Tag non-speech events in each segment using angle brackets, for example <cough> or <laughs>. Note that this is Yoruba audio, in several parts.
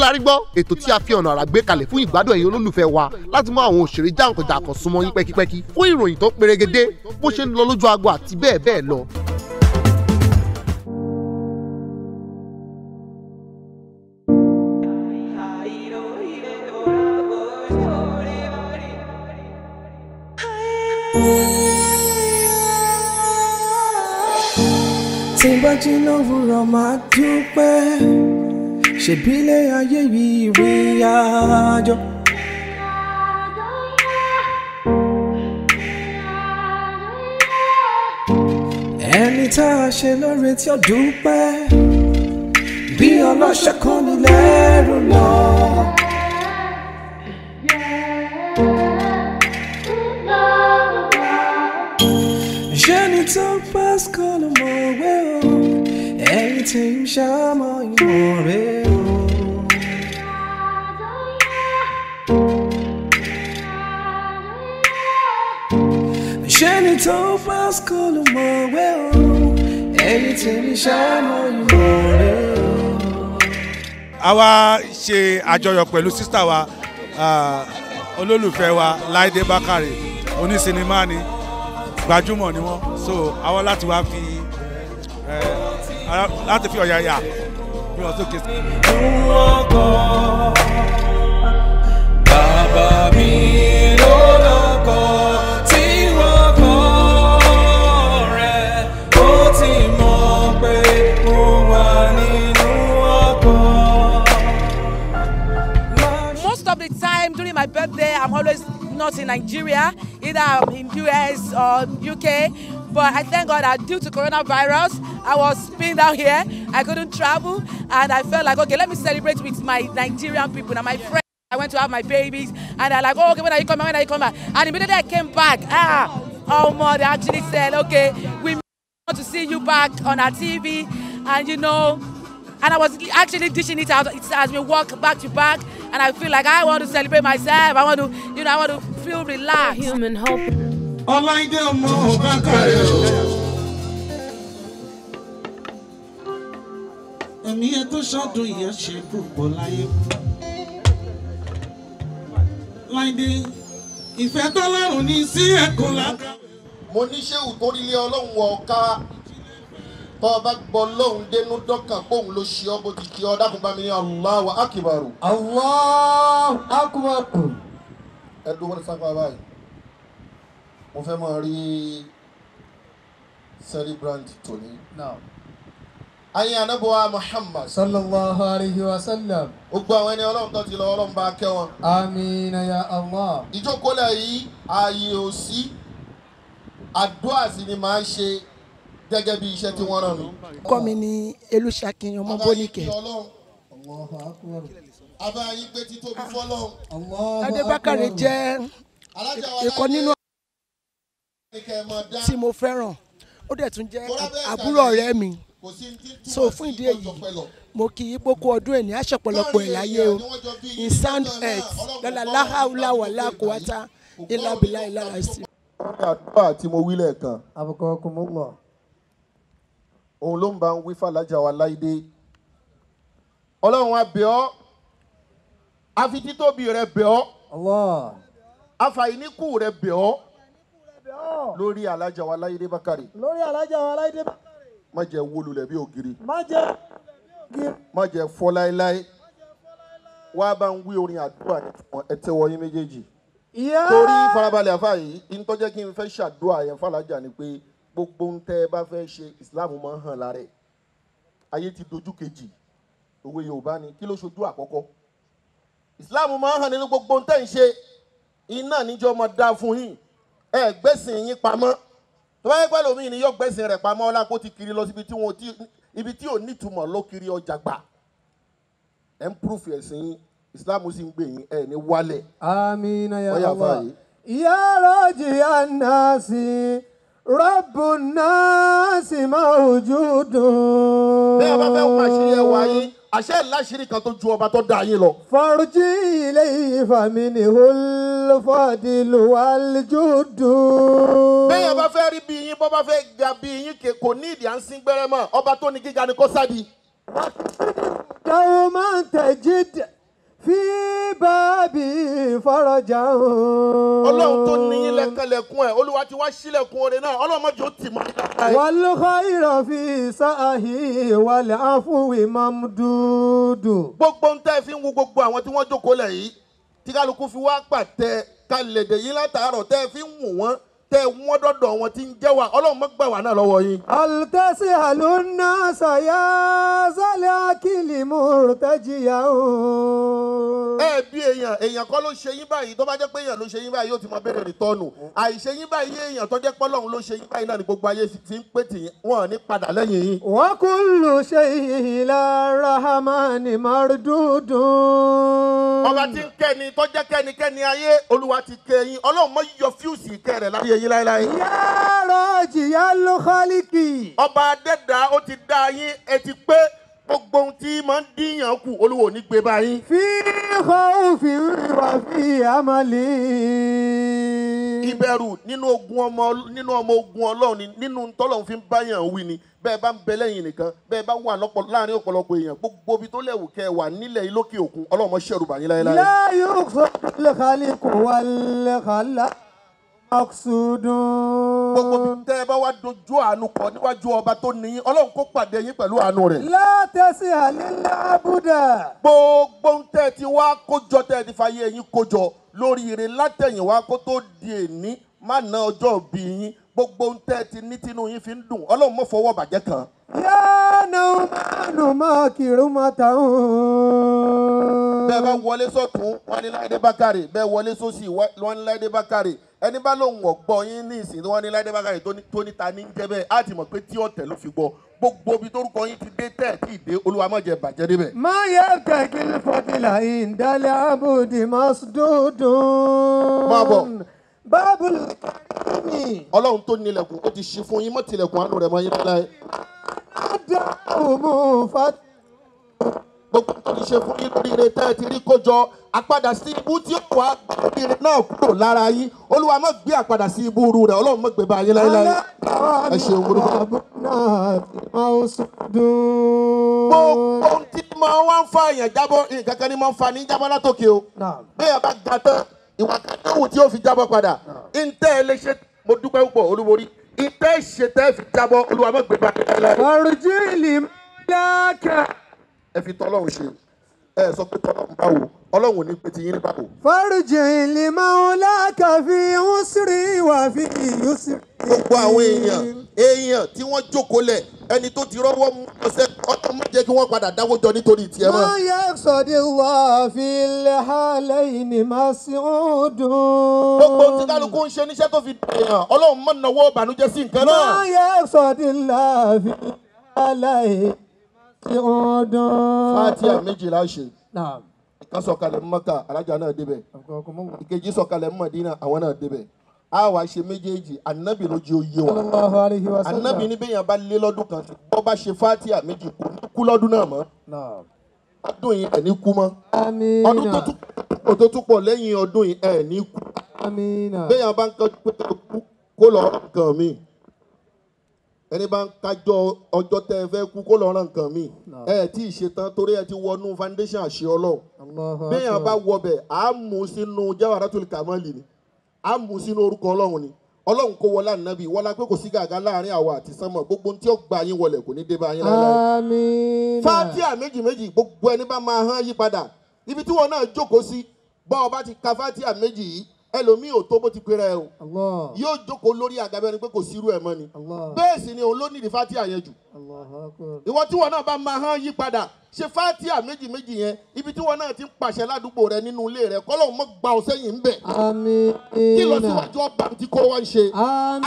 la rí gbọ́ ètò tí a fi ọ̀nà àrà gbé kalẹ̀ fún ìgbádùn ẹ̀yin olólùfẹ́ wa láti mú àwọn òṣèré jàǹkànjàǹkàn súnmọ́ yín pẹ́kípẹ́kí fún ìròyìn tó perégedé bó ṣe ń lọ lójú agbo àti bẹ́ẹ̀ bẹ́ẹ̀ lọ. tí bá jí lówùrọ̀ máa dúpẹ́ ṣèbílé ayé rí àjọ. ẹni tá a ṣe lóore tí ó dúpẹ́ bí ọlọ́ṣẹ́ kan ní lẹ́rù lọ. ṣẹ́ni tó pass kọ́ ló ẹni tí ń ṣàmọ̀ ìmọ̀ rẹ̀ o. ṣẹ́ni tó pass kọ́ ló mọ̀ wé o ẹni ń ṣàmọ̀ wa olólùfẹ́ wa láìdé bákàrè onísinimá ni gbajúmọ̀ ni wọ́n so àwọn láti wá fi ara- láti fi ọ̀yàyà bí wọ́n sókè sí. Bàbá mi ló lọ́kọ̀ tí wọ́n kọ́ rẹ̀ ó ti mọ̀ pé mo wà nínú ọkọ̀. most of the time during my birthday i'm always not in nigeria either i'm in us or uk but i thank god that due to coronavirus i was pinned down here. I couldn't travel and i felt like okay let me celebrate with my nigerian people. And my friends i went to have my babies and they're like oh okay when are you coming when are you coming and immediately i came back. Ah oh my they actually said okay we want to see you back on our tv and you know and I was actually dishing it out. It's as we walk back to back, and I feel like I want to celebrate myself. I want to, you know, I want to feel relaxed. Human hope. ọláìdé ẹ̀mí ẹ tó ṣọ́dún yẹn ṣe púpọ̀ láyé. láìdé ìfẹ́ tọ́lọ́run ní sí ẹ̀kọ́ lága. mo ní ṣéwù tó rí ilé ọlọ́run wọ ọ̀ka tọ́ ọ bá gbọ́ lọ́hùn dénú dọ́kàn póun ló ṣe ọ́ bó ti ṣe ọ́ dákun bá mi ní Allahu akbar. Allah akbar. ẹ dúró ní sáfà báyìí mo fẹ́ máa rí celebrant tòní. Ayé anábọ̀wá Muhammad sallallahu alayhi wa sallam. gbogbo àwọn ẹni ọlọ́run tó ti lọ ọlọ́run bá kẹ́ wọn. amina ya Allah. ìjókòólẹ̀ yìí ààyè ò sí àdúrà sì ni màá ṣe gẹ́gẹ́ bí iṣẹ́ tí wọ́n rán mi. orúkọ mi ni elúṣakin ọmọ bóníkẹ Allahu akbar. abá yín pé títóbi fọlọ́run. Allahu adébákàrè jẹ́ ìkan nínú tí mo fẹ́ràn ó dẹ̀ tún jẹ́ àbúrò ọ̀rẹ́ mi so fún ìdí èyí mo kì í pókó ọdún ẹ̀ ní aṣọ̀pọ̀lọpọ̀ ẹ̀ láyé o. In sound earth lọ́la láhàúlà wà lákòótá ìlàbílà ìlàlà sí. àdúrà tí mo wí lẹ́ẹ̀kan. Abqakumullah. òun ló ń bá ń wí fàlájà wa láìdé ọlọ́run á bẹ̀ ọ́. Àfi títóbi rẹ bẹ̀ ọ́. Allah. àfàìníkù rẹ bẹ̀ ọ́. Lórí alájà wa láìdé bákàrè. Lórí alájà wa aláìdé bá. Má jẹ́ wó lulẹ̀ bí ògiri. Má jẹ́ kí má jẹ́ fọ́ láéláé. Wá bá ń wí orin àdúrà fún ẹ tẹ́wọ́ yín méjèèjì. Torí farabalẹ̀ àfa yìí ní tó jẹ́ kí n fẹ́ ṣàdúrà yẹn fàlájà ni pé gbogbo ń tẹ́ ẹ bá fẹ́ ṣe ìsìláàmù máa ń hàn lára ẹ̀. Ayé ti dojú kejì. Òwe yorùbá ni kí ló ṣojú àkọ́kọ́? Ìsìláàmù máa ń hàn nínú gbogbo ń tẹ́ ń ṣe. Iná níjọ́ máa dá fún yín. Ẹ gbẹ́sìn yín pamọ́ tó bá yẹ pẹ́ lómi ni yóò gbẹ́sìn rẹ̀ pamọ́ ọlá kó ti kiri lọ síbi tí wọn tí ibi tí ò nítumọ̀ ló kiri ọjà gbà. Ẹ̀ ń púrúfì ẹ̀sìn ìsìláàmù sì ń gbè yín. Ẹ̀ ní wálẹ̀. Amina ya Allah. ya raji annasi rabbun nasi mawjudun. bẹ́ẹ̀ bá fẹ́ wọ́n àṣírí ẹwà yín àṣẹ ìláṣírí kan tó ju ọba tó dá yín lọ. farji ilayhi faminihul fadilu wal judu. bẹ́ẹ̀ bá fẹ́ rí bí yín bọ́ bá fẹ́ ga bí yín kò ní ìdí à ń sín gbẹ́rẹ́ mọ́ ọba tó ní gíga ni kó fi báàbí fọ́rọ̀jà o. ọlọ́run tó ní ilẹ̀ kẹlẹ̀kùn ẹ̀ olúwa ti wá sílẹ̀kùn oore náà ọlọ́run mọ́jọ́ tì mọ́. wọ́n ló kọ́ ìrọ̀fì sáàhì ìwàlẹ̀ àfúnwì máa ń dúdú. gbogbo ń tẹ́ fi ń wo gbogbo àwọn tí wọ́n jókòó lẹ̀ yìí tí kálukú fi wá pàtẹ kalẹ̀dẹ̀ yìí látàárọ̀ tẹ́ fi ń wù wọ́n tẹ wọ́n dọ́dọ̀ wọn ti ń jẹ́ wa ọlọ́run mọ́ gbà wá náà lọ́wọ́ yín. alkasi aluna saya zale akili murtajiya o. ẹ bí èèyàn èèyàn kọ́ ló ṣe yín báyìí tó bá jẹ́ pé èèyàn ló ṣe yín báyìí yóò ti mọ bẹ̀rẹ̀ rìtọ́nù àìṣe yín báyìí èèyàn tó jẹ́ pọ́lọ́run ló ṣe yín báyìí náà ni gbogbo ayé ti ń pè tì wọ́n ní padà lẹ́yìn yín. wa kullu shay'in ila rahmani mardudun. ọba ti ń kẹ́ni tó jẹ́ kẹ́nikẹ́ni ayé olúwa ti kẹ́ yín ọlọ́run mọ́ yọ fíùsì yín láéláé. yàrá jìyà ló kọ́líkì. ọba adẹ́dà ó ti dá yín ẹ ti pé gbogbo ohun tí máa ń díyàn kù olúwo ní gbé báyìí. fi kọ́ òfin wà fi àmàlí. ìbẹ̀rù nínú ogun ọmọ nínú ọmọ ogun ọlọ́run ni nínú tọ́lọ́run fi ń báyàn wí ni bẹ́ẹ̀ bá ń bẹ lẹ́yìn nìkan bẹ́ẹ̀ bá wà lọ́pọ̀ láàárín ọ̀pọ̀lọpọ̀ èèyàn gbogbo ibi tó lẹ́wù kẹ́ wà nílẹ̀ ilókè òkun ọlọ́run mọ́ ṣẹ̀rù bàyín láéláé. láyé òkú lẹ́kàlẹ́ kò wá lẹ́kàlá. Ọ̀ṣùdùn. Gbogbo bí tẹ́ ẹ bá wá dojú àánú kọ níwájú ọba tó ní yín, Ọlọ́run kó pàdé yín pẹ̀lú àánú rẹ̀. Látẹ̀sí àlílá Búdà. Gbogbo ń tẹ́ ẹ ti wá kójọ tẹ́ ẹ ti fàyè yín kójọ lórí ire látẹ̀yìnwá kó tó di èní má ná ọjọ́ bí yín gbogbo ń tẹ́ ẹ ti ní tínú yín fi ń dùn Ọlọ́run mọ̀ fọwọ́ bàjẹ́ kan. Yánnà mánú máa kiri máa ta òun. Bẹ́ẹ̀ bá wọlé sọ́tún, wọ́n ní Láìdé Bákàrè, bẹ́ẹ̀ wọlé sósì, wọ́n ní Láìdé Bákàrè ẹni bá lóun ọ̀gbọ́ yín ní ìsìn tí ní Láìdé Bákàrè tó níta ní jẹ́ bẹ́ẹ̀ á pé tí ọ̀tẹ̀ ló fi gbọ́ gbogbo ibi tórúkọ yín ti dé tẹ̀ tí ìdè olúwa má jẹ́ má yẹ kẹkìlì fọdìlà ìdálẹ́ abudi masdudun. máa bọ̀. bábùlù kàrímì. ọlọ́run tó nílẹ̀kùn ó ti ṣí fún yín mọ́ tilẹ̀kùn àánú rẹ̀ mọ́ yín láyé. ọjọ́ òmùfà. gbogbo tó ti ṣe fún yín lórí ire tẹ́ ẹ ti rí kó jọ àpadà sí ibú tí ó wà ìrìn náà kúrò lára yín. Olúwa má gbé àpadà sí ibú ru rẹ̀. Ọlọ́run má gbé bá yín láéláé. Ẹ ṣeun burúkú. gbogbo ohun tí mo wá ń fa èèyàn jábọ́ nǹkan kan ni mo ń fa ní jábọ́ látòkè o. Bí ẹ bá ga tán ìwà kan tó wù tí ó fi jábọ́ padà. Ntẹ́ ẹ lè ṣe mo dúpẹ́ púpọ̀ olúborí ntẹ́ ṣe tẹ́ fi jábọ́ olúwa má gbé bá yín láéláé. ọ̀rùjì ìlú ọlọ́run ò ní pe ti yín ní pàkó. fárújì lè máa ń lákàfi húsírì wà fi húsírì. gbogbo àwọn èèyàn èèyàn tí wọ́n jókòó lẹ̀ ẹni tó ti rọ́wọ́ mú ọsẹ ọdún má jẹ́ kí wọ́n padà dáwọ́ jọ nítorí tiẹ̀ mọ́. wọ́n yẹ sọ̀dí wá fi ilẹ̀ hàlẹ́ yìí ni màá sí ọdún. gbogbo tí kálukú ń ṣe níṣẹ́ tó fi dèèyàn ọlọ́run mọ̀ náwó ìbànújẹ́ sí nǹkan náà. wọ́n yẹ sọ̀dí wá fi ilẹ̀ hàlẹ́ yìí ni màá sí ọdún. fàtíà méjìlá ṣe. naam kan sọ̀kalẹ̀ mọ́kà alájà náà débẹ̀. Ìkejì sọ̀kalẹ̀ mọ̀dínà àwọn náà débẹ̀. A wàá ṣe méjèèjì anabi ló jẹ́ oyé wa. Anabi ní bẹ́yàn bá lé lọ́dún kan bọ́ bá ṣe fatia méjì kò ní kú lọ́dún náà mọ́. Ọdún yìí ẹ̀ ní kú tó tún pọ̀ lẹ́yìn ọdún yìí ẹ̀ ní kú. Ń kọ́ kó lọ́ọ́ kan míì ẹni bá ń kájọ ọjọ́ tẹ ẹ fẹ́ kú kó lọ́ọ́ ràn nǹkan mi. Ẹ tí ì ṣetán torí ẹ ti wọnú foundation àṣẹ ọlọ́run. Béèyàn bá wọbẹ̀ á mú sínú Jawaratul Kamali ni. Á mú sínú orúkọ ọlọ́run ni. Ọlọ́run kó wọlé ànábì. Wọlá pé kò sí gàgá láàárín àwa àti sánmọ̀. Gbogbo tí ó gba yín wọlé kò ní dé yín láéláé. Fatia méjì méjì gbogbo ẹni bá máa hán yípadà ibi tí wọn náà jókòó sí bá ọba ti ka fatia méjì yìí ẹlòmíì ò tó bó ti pera ẹ o. Yóò jókòó lórí àga ni pé kò sírú ẹ̀ mọ́ ni. Bẹ́ẹ̀ sì ni òun ló nídìí fatia yẹn jù. Ìwọ tí wọn náà bá máa hán yí padà ṣe fatia méjì méjì yẹn ibi tí wọn náà ti ń pàṣẹ ládùúgbò rẹ nínú ilé rẹ kọlọ́hún mọ́ gba ọ sẹ́yìn ńbẹ̀. Kí lọ síwájú ọba tí kò wá ṣe?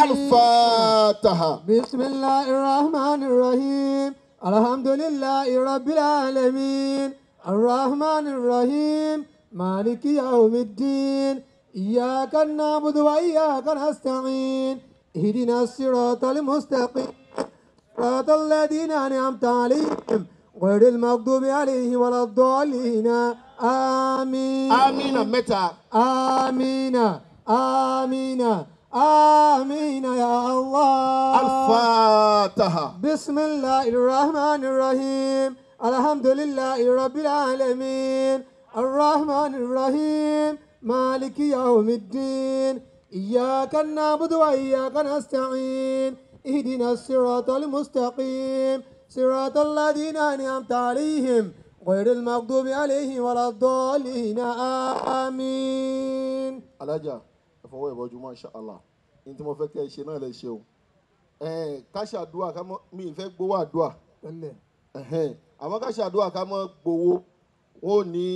Alifataha. bisimilahi rahman rahim alhamdulilayi rabbil alamin. Arrahman rahim maliki yawmiddin. إياك نعبد وإياك نستعين اهدنا الصراط المستقيم. صراط الذين أنعمت عليهم غير المغضوب عليهم ولا الضالين. آمين. amina mẹ́ta آمين. آمين. آمين يا الله. alifataha. بسم الله الرحمن الرحيم. الحمد لله رب العالمين. الرحمن الرحيم. مالك يوم الدين إياك نعبد وإياك نستعين اهدنا الصراط المستقيم صراط الذين أنعمت عليهم غير المغضوب عليهم ولا الضالين آمين alájà ẹ fọwọ́ ìbọjú masha allah ní tí mo fẹ́ kẹ́ ẹ ṣe náà lè ṣe o ẹ̀ẹ́n ká ṣàdúrà ká mọ́ mi ì fẹ́ gbowó àdúrà Pẹ̀lẹ́. ẹ̀hẹ́n àmọ́ ká ṣàdúrà ká mọ́ gbowó wọn ò ní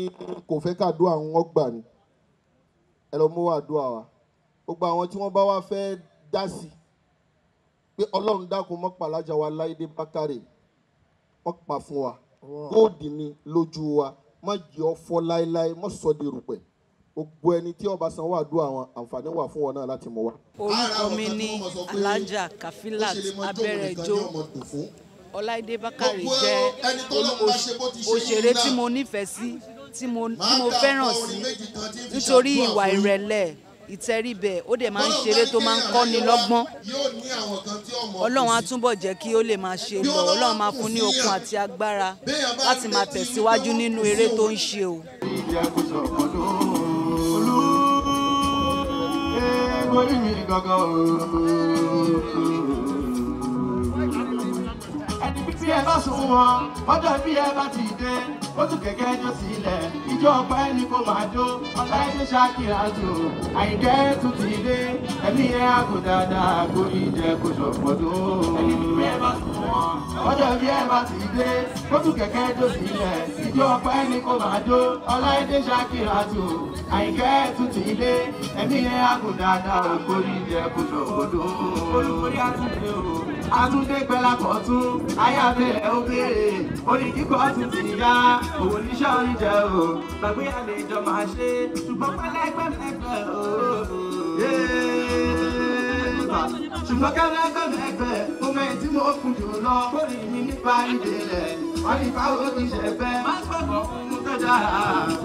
kò fẹ́ káàdúrà wọn gbà ní ẹ lọ mú àdúrà wa. Gbogbo àwọn tí wọ́n bá wá fẹ́ dá sí pé ọlọ́run dákun mọ́ pàlájà wa láìdé bákàrè wọ́n pa fún wa. Góòdì ni lójú wa. Má jẹ́ ọ fọ́ láéláé má sọ di rùpẹ̀. Gbogbo ẹni tí ọba sanwó àdúrà wọn àǹfààní wà fún wọn náà láti mú wa. orúkọ mi ní alájà kafilat abẹ́rẹ́jọ́ ọláìdé bákàrè jẹ́ òṣèré tí mo nífẹ̀ẹ́ sí tí mo fẹ́ràn sí nítorí ìwà ìrẹ̀lẹ̀ ìtẹríbẹ̀ ó dẹ̀ máa ń ṣeré tó máa ń kọ́ni lọ́gbọ́n ọlọ́run á túbọ̀ jẹ́ kí ó lè máa ṣe lọ ọlọ́run máa fún ní okun àti agbára láti máa tẹ̀síwájú nínú eré tó ń ṣe o. orí mi o. ẹni bí ẹ bá sùn wọn ọjọ́ bí ẹ bá ti dé ó tún kẹ̀kẹ́ jó sílẹ̀ ìjọ ọpẹ́ ni kò máa jó ọ̀la ẹni ṣàkíyà tó àyíkẹ́ tún ti dé ẹ̀mí ẹ̀ àgò dáadáa kórì jẹ́ kó ẹni sùn wọn ọjọ́ bí ẹ bá ti dé ó tún kẹ̀kẹ́ jó sílẹ̀ ìjọ ọpẹ́ ni kò máa jó ọ̀la ẹni ṣàkíyà tó àyíkẹ́ tún ti dé ẹ̀mí ẹ̀ àgò dáadáa kórì jẹ́ kó ṣọ̀pọ̀dún. olùkórè àtúndé o àtúndé gbẹ́lá kọ̀ọ̀tún ayé abẹ́rẹ́ ó béèrè orí kíkọ́ tún ti yá òun níṣẹ́ oúnjẹ o gbàgbé àlejò máa ṣe ṣùgbọ́n pẹ́lẹ́gbẹ́mẹ́gbẹ́ o. ṣùgbọ́n kẹ́lẹ́gbẹ́mẹ́gbẹ́ mo mẹ́rin tí mo kùn jù lọ kórì mi nípa ìdílẹ̀ wọ́n ní í ṣe fẹ́. má gbàgbọ́ ohun tó dára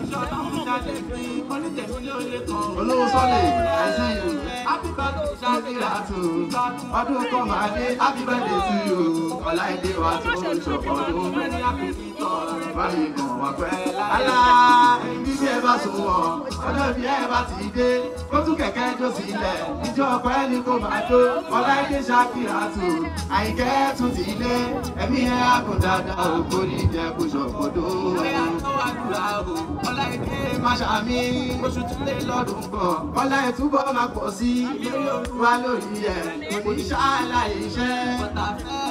ìṣọ̀lá ń jáde sí onítẹ̀mí ló lè kàn. olówó sọ́lẹ̀ àìsí ìlú áfíríkà tó ṣàkíyà tó ọdún kan máa dé happy birthday to you. Ọ̀la èdè wa tó ń ṣọ̀pọ̀ ọdún. mẹ́rin àpèjìtọ̀ báyìí kan wà pẹ́ lálá ẹbí bí ẹ bá sùn wọ̀ ọjọ́ bí ẹ bá ti dé kó tún kẹ̀kẹ́ jó sílẹ̀ ìjọ ọpẹ́ ni kò máa tó ọ̀la èdè ṣàkíyà tó àyíkẹ́ tún ti dé ẹ̀mí ẹ̀ àgùn dáadáa òkú ní jẹ́ kó ṣọ̀pọ̀ ọdún. ọ̀la àdúrà o ọ̀la èdè máa ṣàmì oṣù tó lé lọ́dún pọ̀ ọ̀la ìtúbọ̀ máa pọ̀ sí olúwa lórí ẹ̀ kò ní ṣáàlà iṣẹ́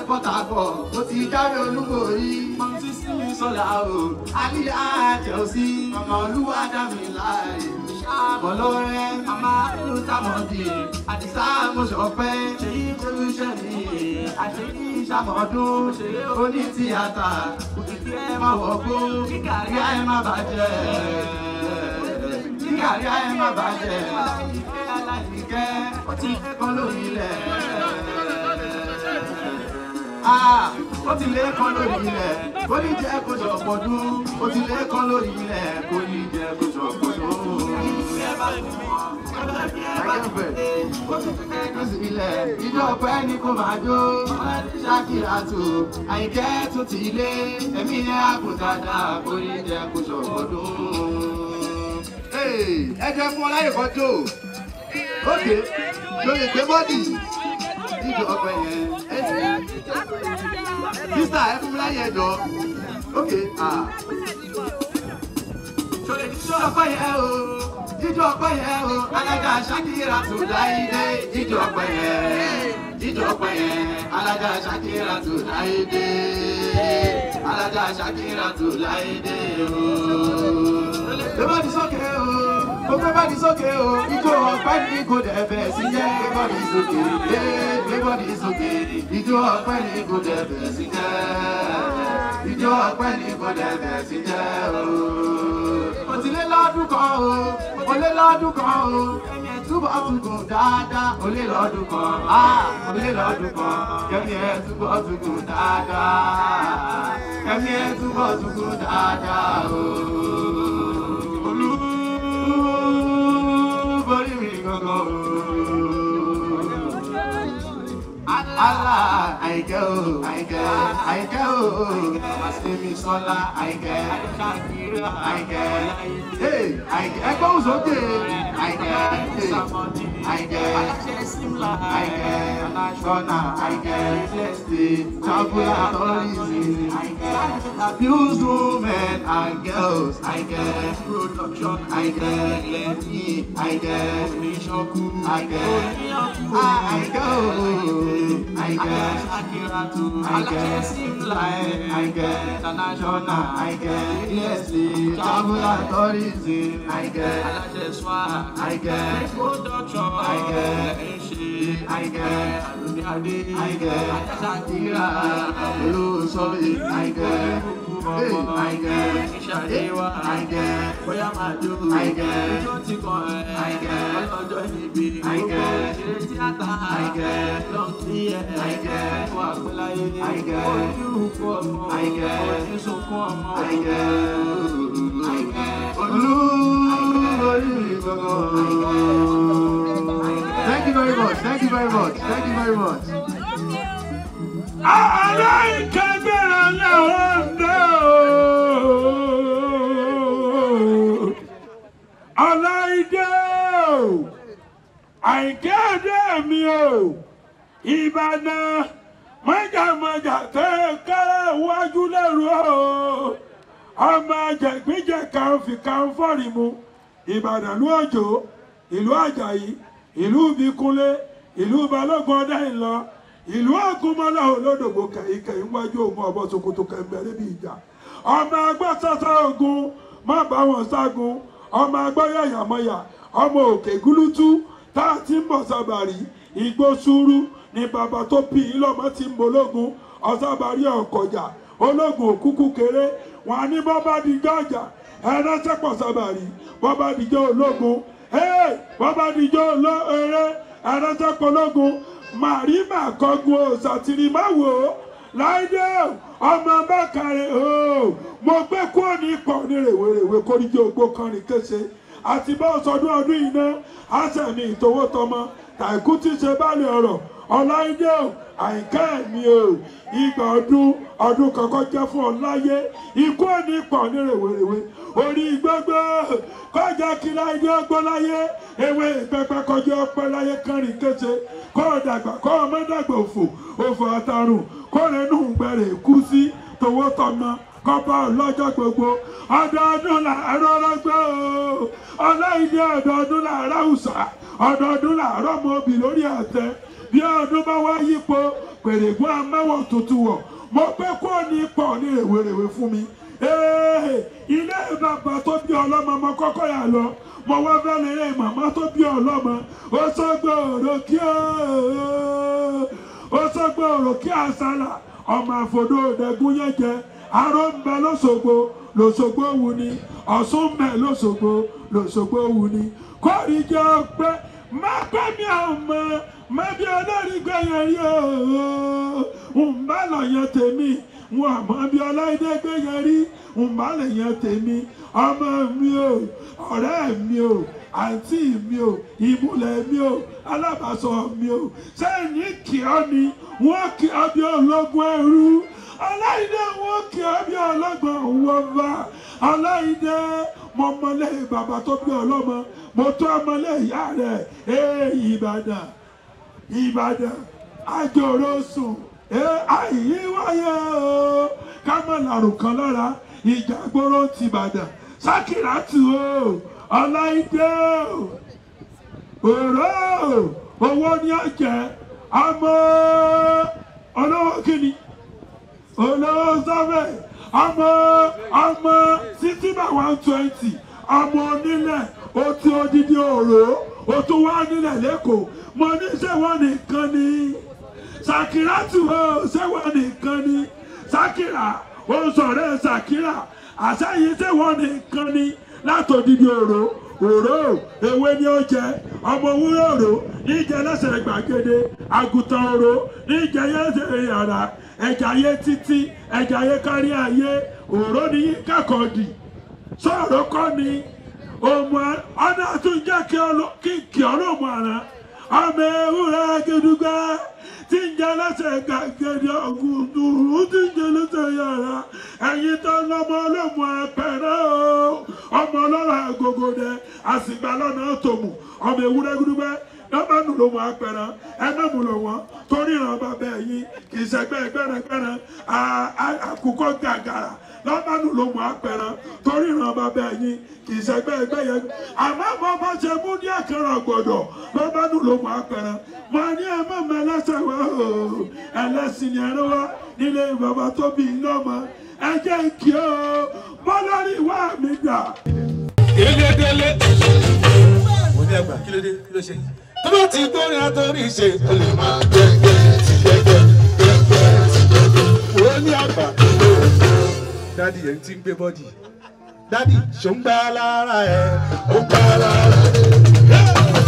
bọ́tàbọ̀ mo ti jáwé olúborí sọ́la o. Alíyá jẹ́òsí màmá olúwa dá mi láàyè. Bọ̀lọ́rẹ́ màmá ìlú tamọ̀dì àdìsá mo ṣọpẹ́ ṣèyí olùṣẹ́ mi àṣeyí ìṣàmọ̀dún? Oní tíátà òkìkí ẹ má wọ̀gbó kíkàrí ẹ má bàjẹ́. Kíkàrí ẹ má bàjẹ́. Aláìníkẹ́ ó ti lẹ́kọ̀ọ́ lórí ilẹ̀. Ó ti lé kan lórí ilẹ̀ kó ní jẹ́ kó ṣọ̀pọ̀dún ó ti lé kan lórí ilẹ̀ kó ní jẹ́ kó ṣọ̀pọ̀dún. ìjọ ọpẹ́ ni kò máa jó ṣákìrà tó àyíkẹ́ tó ti lé ẹ̀mí ẹ̀ àgùn dáadáa kó ní jẹ́ kó ṣọ̀pọ̀dún. ẹ jẹ́ fún ọ láyè kan jó ókè lóye gbé bọ́dì ìjọ ọpẹ́ yẹn sísá ẹ fún mi láyé ẹjọ ókè jíjọ ọpẹ́ yẹn o jíjọ ọpẹ́ yẹn o alájà ṣàkíyèrà tó láìdé jíjọ ọpẹ́ yẹn jíjọ ọpẹ́ yẹn alájà ṣàkíyèrà tó láìdé alájà ṣàkíyèrà tó láìdé o. gbé bọ́dì sókè o mo gbé bọ́dì sókè o ijó ọpẹ́ ní kò dẹ̀ bẹ̀ sí jẹ́ gbé bọ́dì sókè. Gbé bọ́dì sókè ijó ọpẹ́ ní kò dẹ̀ bẹ̀ sí jẹ́. Ijó ọpẹ́ ní kò dẹ̀ bẹ̀ sí jẹ́ o. mo ti lé lọ́dún kan o mo lé lọ́dún kan o. Túbọ̀ tún gùn dáadáa o lé lọ́dún kan. O lé lọ́dún kan. Ẹ̀mí ẹ̀ túbọ̀ tún gùn dáadáa ẹ̀mí ẹ̀ túbọ̀ tún gùn dáadáa o. ẹgbẹ́ òun sókè, Àyìnkẹ́, hey, Àyìnkẹ́, Àyìnkẹ́, Ṣọ́nà, Àyìnkẹ́, Ṣẹ́sì, Tabula, Tọ́lísì, Abused women and girls, Àyìnkẹ́, Production, Àyìnkẹ́, Lẹ́tí, Àyìnkẹ́, Oníṣọ́kú, Àyìnkẹ́, Àyìnkẹ́ o, Àyìnkẹ́, Ṣakiratu, Àyìnkẹ́, Simlai, Àyìnkẹ́, International, Àyìnkẹ́, Leslie, Tabula, Tọ́lísì, Àyìnkẹ́, Aláṣẹ Swag, Àyìnkẹ́, Production, Àyìnkẹ́, Ẹ̀ṣẹ̀, Àyìnkẹ́, Àlùmíàdé, Àyìnkẹ́, Ṣakira, Olóòsọ́lé, Àyìnkẹ́, Hey, Àyìnkẹ́, Ṣàdéwà, Àyìnkẹ́, Bóyá Màdó, Àyìnkẹ́, Ijó ti kàn ẹ́, Àyìnkẹ́, Ọlọ́jọ́ ìbí, Àyìnkẹ́, Ṣeré tíátà, Àyìnkẹ́, Lọ́ọ̀kì ẹ̀, Àyìnkẹ́, Wà pẹ́láyé, Àyìnkẹ́, Olúkú ọmọ, Àyìnkẹ́, Oníṣòkun ọmọ, Àyìnkẹ́, Àyìnkẹ́, Olúborí gbogbo. Very much, thank you very much, thank you very much. aláìkẹgbẹ́ra lẹ́wọ̀n dé o. àìkéde mi o! Ìbàdàn mọ́jàmọ́jà tẹ́ kára wájú lẹ́rù o! Ọmọ àjẹgbíjẹ kan fi kan fọ́ọ̀rì mu. Ìbàdàn ló òjò ìlú àjàyí ìlú ìbíkúnlé ìlú balógun ọdẹ ìlọ ìlú àgúnmọ́lá olódògbò kẹ̀kẹ́ ìwájú ogun ọ̀bọ sokoto kẹ̀mbẹ́ níbi ìjà. Ọmọ agbọ́ sásá ogun má bá wọn ságun ọmọ agbọ́ yàyàmọ́yà ọmọ òkè gúlútú tá a ti ń bọ̀ sábàrí igbó sùúrù ni bàbá tó bí i lọ́mọ ti ń bológun. Ọ̀sábàrí ọ̀kọ̀jà ológun òkúkú kéré. Wọn ní bọ́bá dijọ́ ọjà ẹ̀rẹ́sẹ̀ pọ̀ sábàrí bọ́bá dijọ́ ológun bọ́bá dijọ́ olóore ẹ̀rẹ́sẹ̀ pọ̀ ológun màrímà kọgun òsàtìrì má wò ó láìdé ọmọ bákàrẹ o mo gbé kúrò ní ipò ní rèwerèwe kórìjì ògbó ní kése. Àti bá ọsọdún ọdún yìí ná àṣẹmí ìtòwó tọmọ tàìkú tí ṣe báàlì ọ̀rọ̀ ọláìdé o àìká ẹ̀mí o. Ìgbà ọdún ọdún kankan jẹ́ fún ọláyé. Ikú òní pọ̀ ní rèwerèwe. Orí gbogbo kọjá kí láìdé ọgbọ́n láyé. Ewé ìpẹpẹ kọjá ọpẹ láyé kánrin kése kọ́ ọ dàgbà kọ́ ọ mọ́ dàgbà òfò òfò àtàrùn. Kó rẹ̀ nù gbẹ̀rẹ̀ kú sí tòwó tọmọ. Kọ́pá lọ́jọ́ gbogbo. Ọdọọdún làárọ̀ rọ́gbọ́ o. Ọláìdé ọdọọdún làárọ̀ àwùsà ọdọọdún làárọ̀ mọ́bì lórí àtẹ bí ọdún bá wá yípo pèrègùn amáwọ̀ tuntun wọ̀ mo pé kó ní pọ̀ ní rèwerèwe fún mi. Ilé bàbá tó bí ọlọ́mọ mo kọ́kọ́ yà lọ. Mo wá fẹ́ lè màmá tó bí ọlọ́mọ. Ó sọ́gbọ́ òrò kí ó sọ́gbọ́ òrò kí àṣàlà ọmọ àfọdó òdẹ̀gún yẹn aró ń bẹ lọ́sọ̀gbọ̀ lọ́sọ̀gbọ̀ wù ni. Ọ̀sùn ń bẹ lọ́sọ̀gbọ̀ lọ́sọ̀gbọ̀ wù ni. Kórì jẹ́ pé má pẹ́ mi ọmọ má bí olórí gbẹ̀yẹ̀ rí o. Ń bá lọ́yàn tèmi. Wọn àmọ́ bí ọláìdé gbẹ̀yẹ̀ rí. Ń bá lọ́yàn tèmi. Ọmọ mi o ọ̀rẹ́ mi o àǹtí mi o ìmúlẹ̀ mi o alábàásọ mi o. Sẹ́yìn kì ọ́ ni wọ́n kì ọ́ bí ológun ẹrú. Aláìdé wọn kì ọ́ bí ọlọ́gbọ̀n wọ́nba aláìdé mo mọlẹ́ bàbá tó bí ọlọ́mọ. Mo tó ọmọlẹ́ ìyá rẹ̀. Ee ìbàdàn ìbàdàn àjòrò sùn àyè wáyé o. Kan lára ìjà gbóró ti ìbàdàn. Sákìràtù o. Ọláìdé o. Òró owó ní ọjẹ ọmọ olówó kìíní olówó sọfẹ ọmọ ọmọ sítíbà one twenty ọmọ onílẹ̀ ó ti odidi òró ó tún wá nílẹ̀ lẹ́kọ̀ọ́ mo ní sẹ́wọ́n nìkan ni. Sàkíràtù o sẹ́wọ́n nìkan ni. Sàkírà ó sọ̀rọ̀ sàkírà àṣàyìn sẹ́wọ́n nìkan ni. Látòdìdí òró òró ewé ni ó jẹ. Ọmọ owúrò òró níjẹ lẹsẹ gbàgede. Àgùntàn òró níjẹ yẹsẹ yàrá. Ẹjà ayé títí ẹjà ni yín sọ̀rọ̀ kọ́ ni tún jẹ́ kí kí ọlọ́mù àrà ọmọ ewúrẹ́ gidugbẹ́ tí ń jẹ lẹ́sẹ̀ gàgẹ́dẹ́ ọ̀gùn dùrù tí ń jẹ lẹ́sẹ̀ yàrá ẹ̀yin tó ń lọ́mọ ọlọ́mọ ẹ̀pẹ̀rẹ̀ o ọmọ ọlọ́rọ̀ àgógó dẹ àsìgbà lọ́nà tòmù ọmọ ewúrẹ́ gbúdúgbẹ́ lọ́ba nù ló lọ́ba nù ló wọn apẹ̀rẹ̀ torí ìran bàbá ẹ̀yìn kì í ṣẹgbẹ́ ẹgbẹ́ yẹn àmọ́ bọ́ bá ṣe mú ní àkàrà gbọ̀dọ̀ lọ́ba nù ló wọn apẹ̀rẹ̀ wọn ní ẹ mọ ẹlẹ́sẹ̀ wá o ẹlẹ́sìn ni ẹ̀rọ wá nílé bàbá tó bí lọ́mọ ẹ jẹ́ kí o bọ́lọ́rì wá mi dà. délédélé. mo ní ẹgbàá kí ló dé kí ló ṣe. tó bá ti gbórí àtọ́rí ṣe o lè máa gbẹgbẹ ti gbẹgbẹ gbẹgbẹ ti gbẹgbẹ. wo ní àgbà. Dádì yẹn ti ń gbé bọ́dì. dádì ṣó ń gbá lára ẹ ó ń gbá lára ẹ.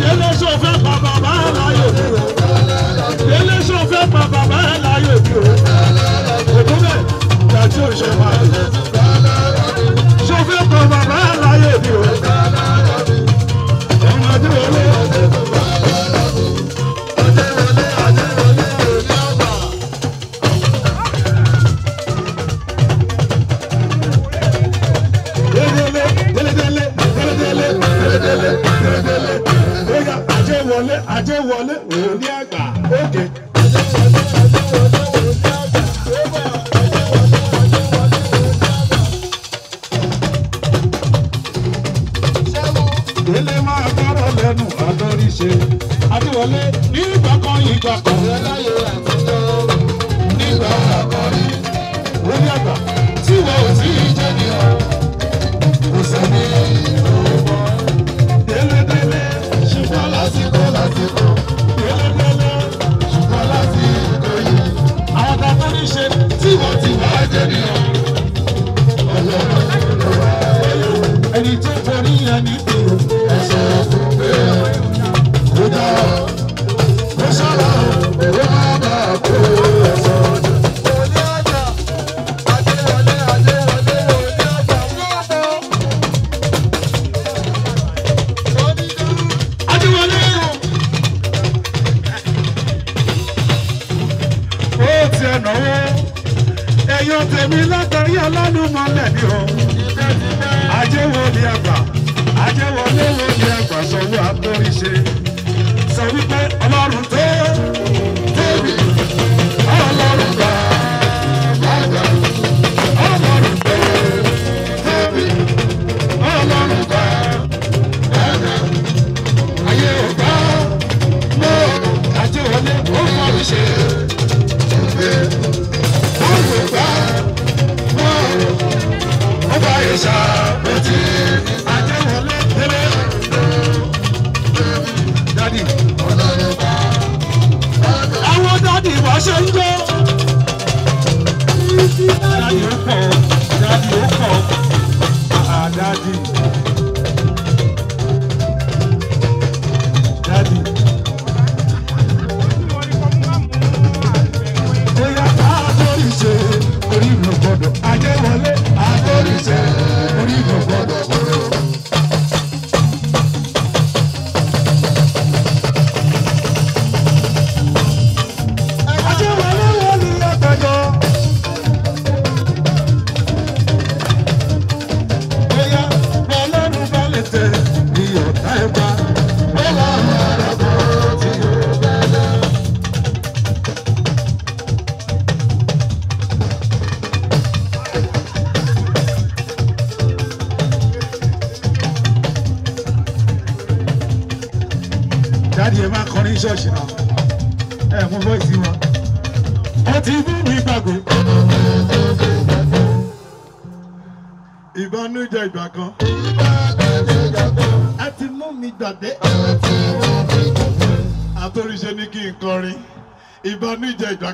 délé ṣó fẹ́ pa bàbá ẹ̀ láyò mi o. délé ṣó fẹ́ pa bàbá ẹ̀ láyò mi o òkúbẹ̀ ìdájí òṣè máa lè. sọfẹ́ pọ̀ bàbá o.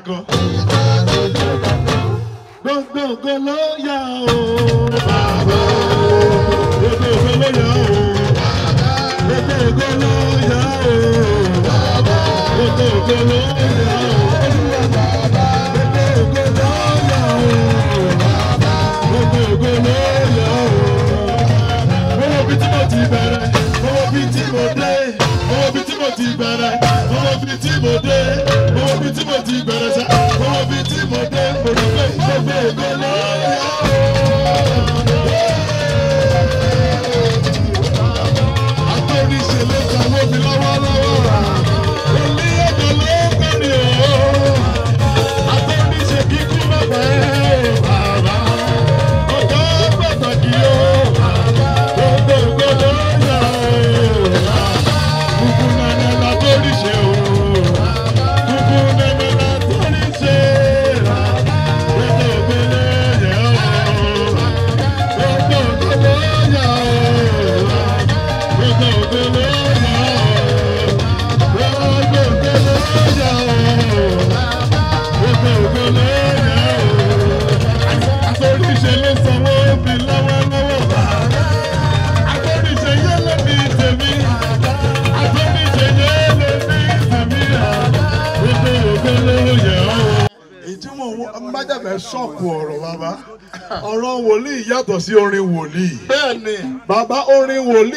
Michael.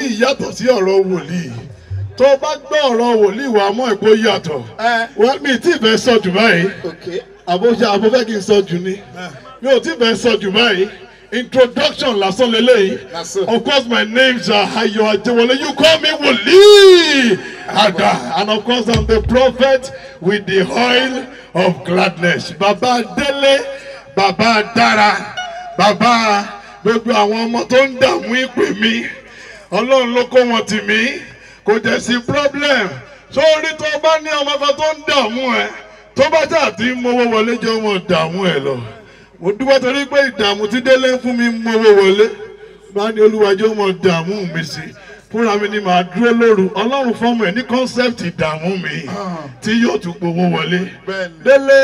Wòlíì yàtọ̀ sí ọ̀rọ̀ wòlíì. Tó bá gbọ́ ọ̀rọ̀ wòlíì wà mọ́ ẹ̀kọ́ yàtọ̀. Wọ́n mi tí ì fẹ́ sọ jù báyìí. Àbójà àbófẹ́ kí n sọ jù ni. Mi ò tí ì fẹ́ sọ jù báyìí. Introduction lásán lélẹ́yìí. Of course my name is Ayo Ajewole. You call me wòlíì. Àgbà and of course I'm the prophet with the oil of gladness. Bàbá délé bàbá dára bàbá gbogbo àwọn ọmọ tó ń dààmú ìpè mi ọlọ́run ló kó wọn tì mí. Kò jẹ́ sí problem. Sórí tó bá ní ọmọ kan tó ń dààmú ẹ? Tó bá jà tí ń mowó wọlé jẹ́ wọn dààmú ẹ lọ. Mo dúpẹ́ torí pé ìdààmú tí délé ń fún mi ń mowó wọlé. Bá ní olúwàjọ́ wọn dààmú mi sí. Fúnra mi ni màá dúró lóru. Ọlọ́run fọ́ọ̀mù ẹ̀ ní concept ìdààmú mi tí yóò tún gbowó wọlé. Délé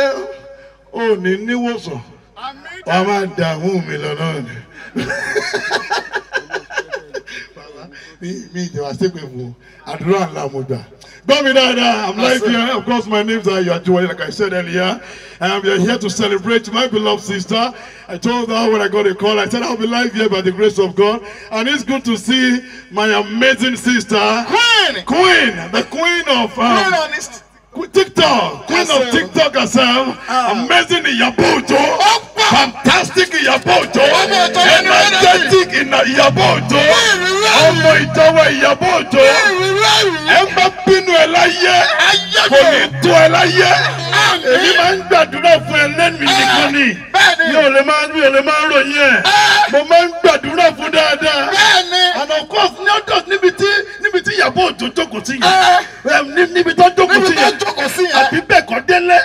ò ní níwòsàn. Wàá máa dààmú mi lọ́nà ni <laughs> mi ìjọba sẹ́pẹ̀ mu àdúrà ńlá mo gbà. Gbọ́ mi dáadáa, I'm live here. Of course, my name is Ajewole, like I said earlier. And we are here to celebrate my beloved sister. I told her when I got a call, I said I'll be live here by the grace of God. And it's good to see my amazing sister, Queen, Queen, the Queen of um, TikTok, Queen of TikTok herself, amazing Iyabojo, fantastic Iyabojo, energetic in Iyabojo, ọmọ ìjọba Iyabojo, ẹ má bínú ẹ láyé, kò ní tó ẹ láyé, èmi máa ń gbàdúrà fún ẹ lẹ́nu nìkan ni, mi ò lè máa mi ò lè máa ròyìn ẹ̀, mo máa ń gbàdúrà fún dáadáa, and of course ní ọjọ́ níbi tí níbi tí Iyabojo jókòó sí yẹn, ní- níbi tó jókòó sí yẹn. àbí bẹ́ẹ̀ kọ́ délé.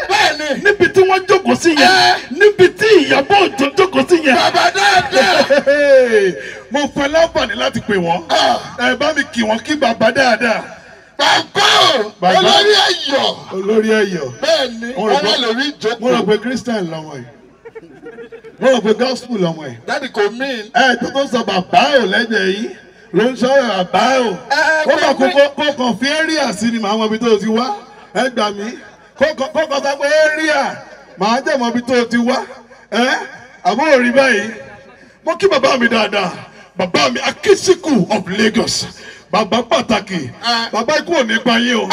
Níbi tí wọ́n jókòó sí yẹn. Níbi tí ìyàbọ̀ òjò jókòó sí yẹn. bàbá dáadáa. mo fẹ́ láǹfààní láti pè wọ́n. Ẹ bá mi kì wọ́n kí bàbá dáadáa. Bàbá olórí ẹ̀yọ̀. olórí ẹ̀yọ̀. wọ́n pé- wà lórí ìjókòó. mo rò pé christian lọmọ yìí mo rò pé gospel lọmọ yìí. dáàdì kò mean. ẹ tó tó sọ bàbá ò lẹ́jẹ̀ yìí ló ń sọ bàbá ò. ó mà kó kó kàn fi area sí ni màá mọ ibi tó o ti wá ẹ gbà mí kó kàn sọ pé area màá jẹ́ mọ ibi tó o ti wá ẹ àbúrò rí báyìí mo kí bàbá mi dáadáa bàbá mi akísíkù of Lagos bàbá pàtàkì. Bàbá ikú ò ní pa yín o.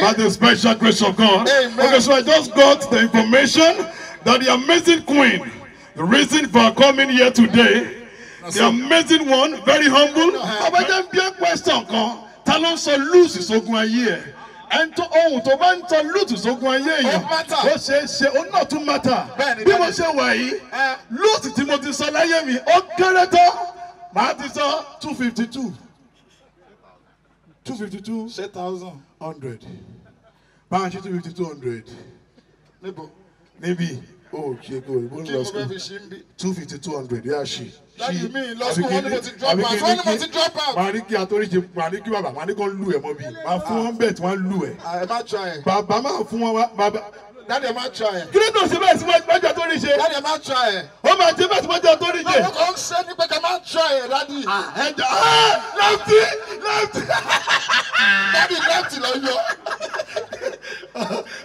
By the special grace of God. Okay so I just got the information that the amazing queen the reason for her coming here today the amazing one very humble. Abajẹ ń bí ẹ question kan. Ta ló ń sọ lùsì sógun ayé ẹ? Ẹn tó ohun tó bá ń tọ lùtù sógun ayé èèyàn ó ṣe é ṣe ó náà tún mátà bí mo ṣe wà yìí lùtù tí mo ti sọ láyé mi ó kéré tó. Màá ti sọ two fifty two two fifty two ṣé thousand. hundred ṣe two fifty two hundred níbo. níbí ó ṣe kó ìbò ń kí lọ ń bí. two fifty two hundred yà ṣì. dáàdì mi lọ school wọn ni mo ti drop out wọn ni mo ti drop out. màá ní kí atóríṣe màá ní kí bàbá màá ní kó lù ẹ mọ́ bí màá fún wọn bẹ́ẹ̀ tí wọ́n lù ẹ. ẹ má try ẹ. bàbá máa fún wọn bàbá. Dáàdì ẹ má try ẹ. kí ló tó ṣe bẹ́ẹ̀ sí wájú atóríṣe. dáàdì ẹ má try ẹ. ó máa ṣe bẹ́ẹ̀ sí wájú atóríṣe. àwọn kan ń ṣe ní pé ká má try ẹ dáàdì. ẹ jọ lẹ́fì lẹ́fì. dáàdì lẹ́fì lọ yọ.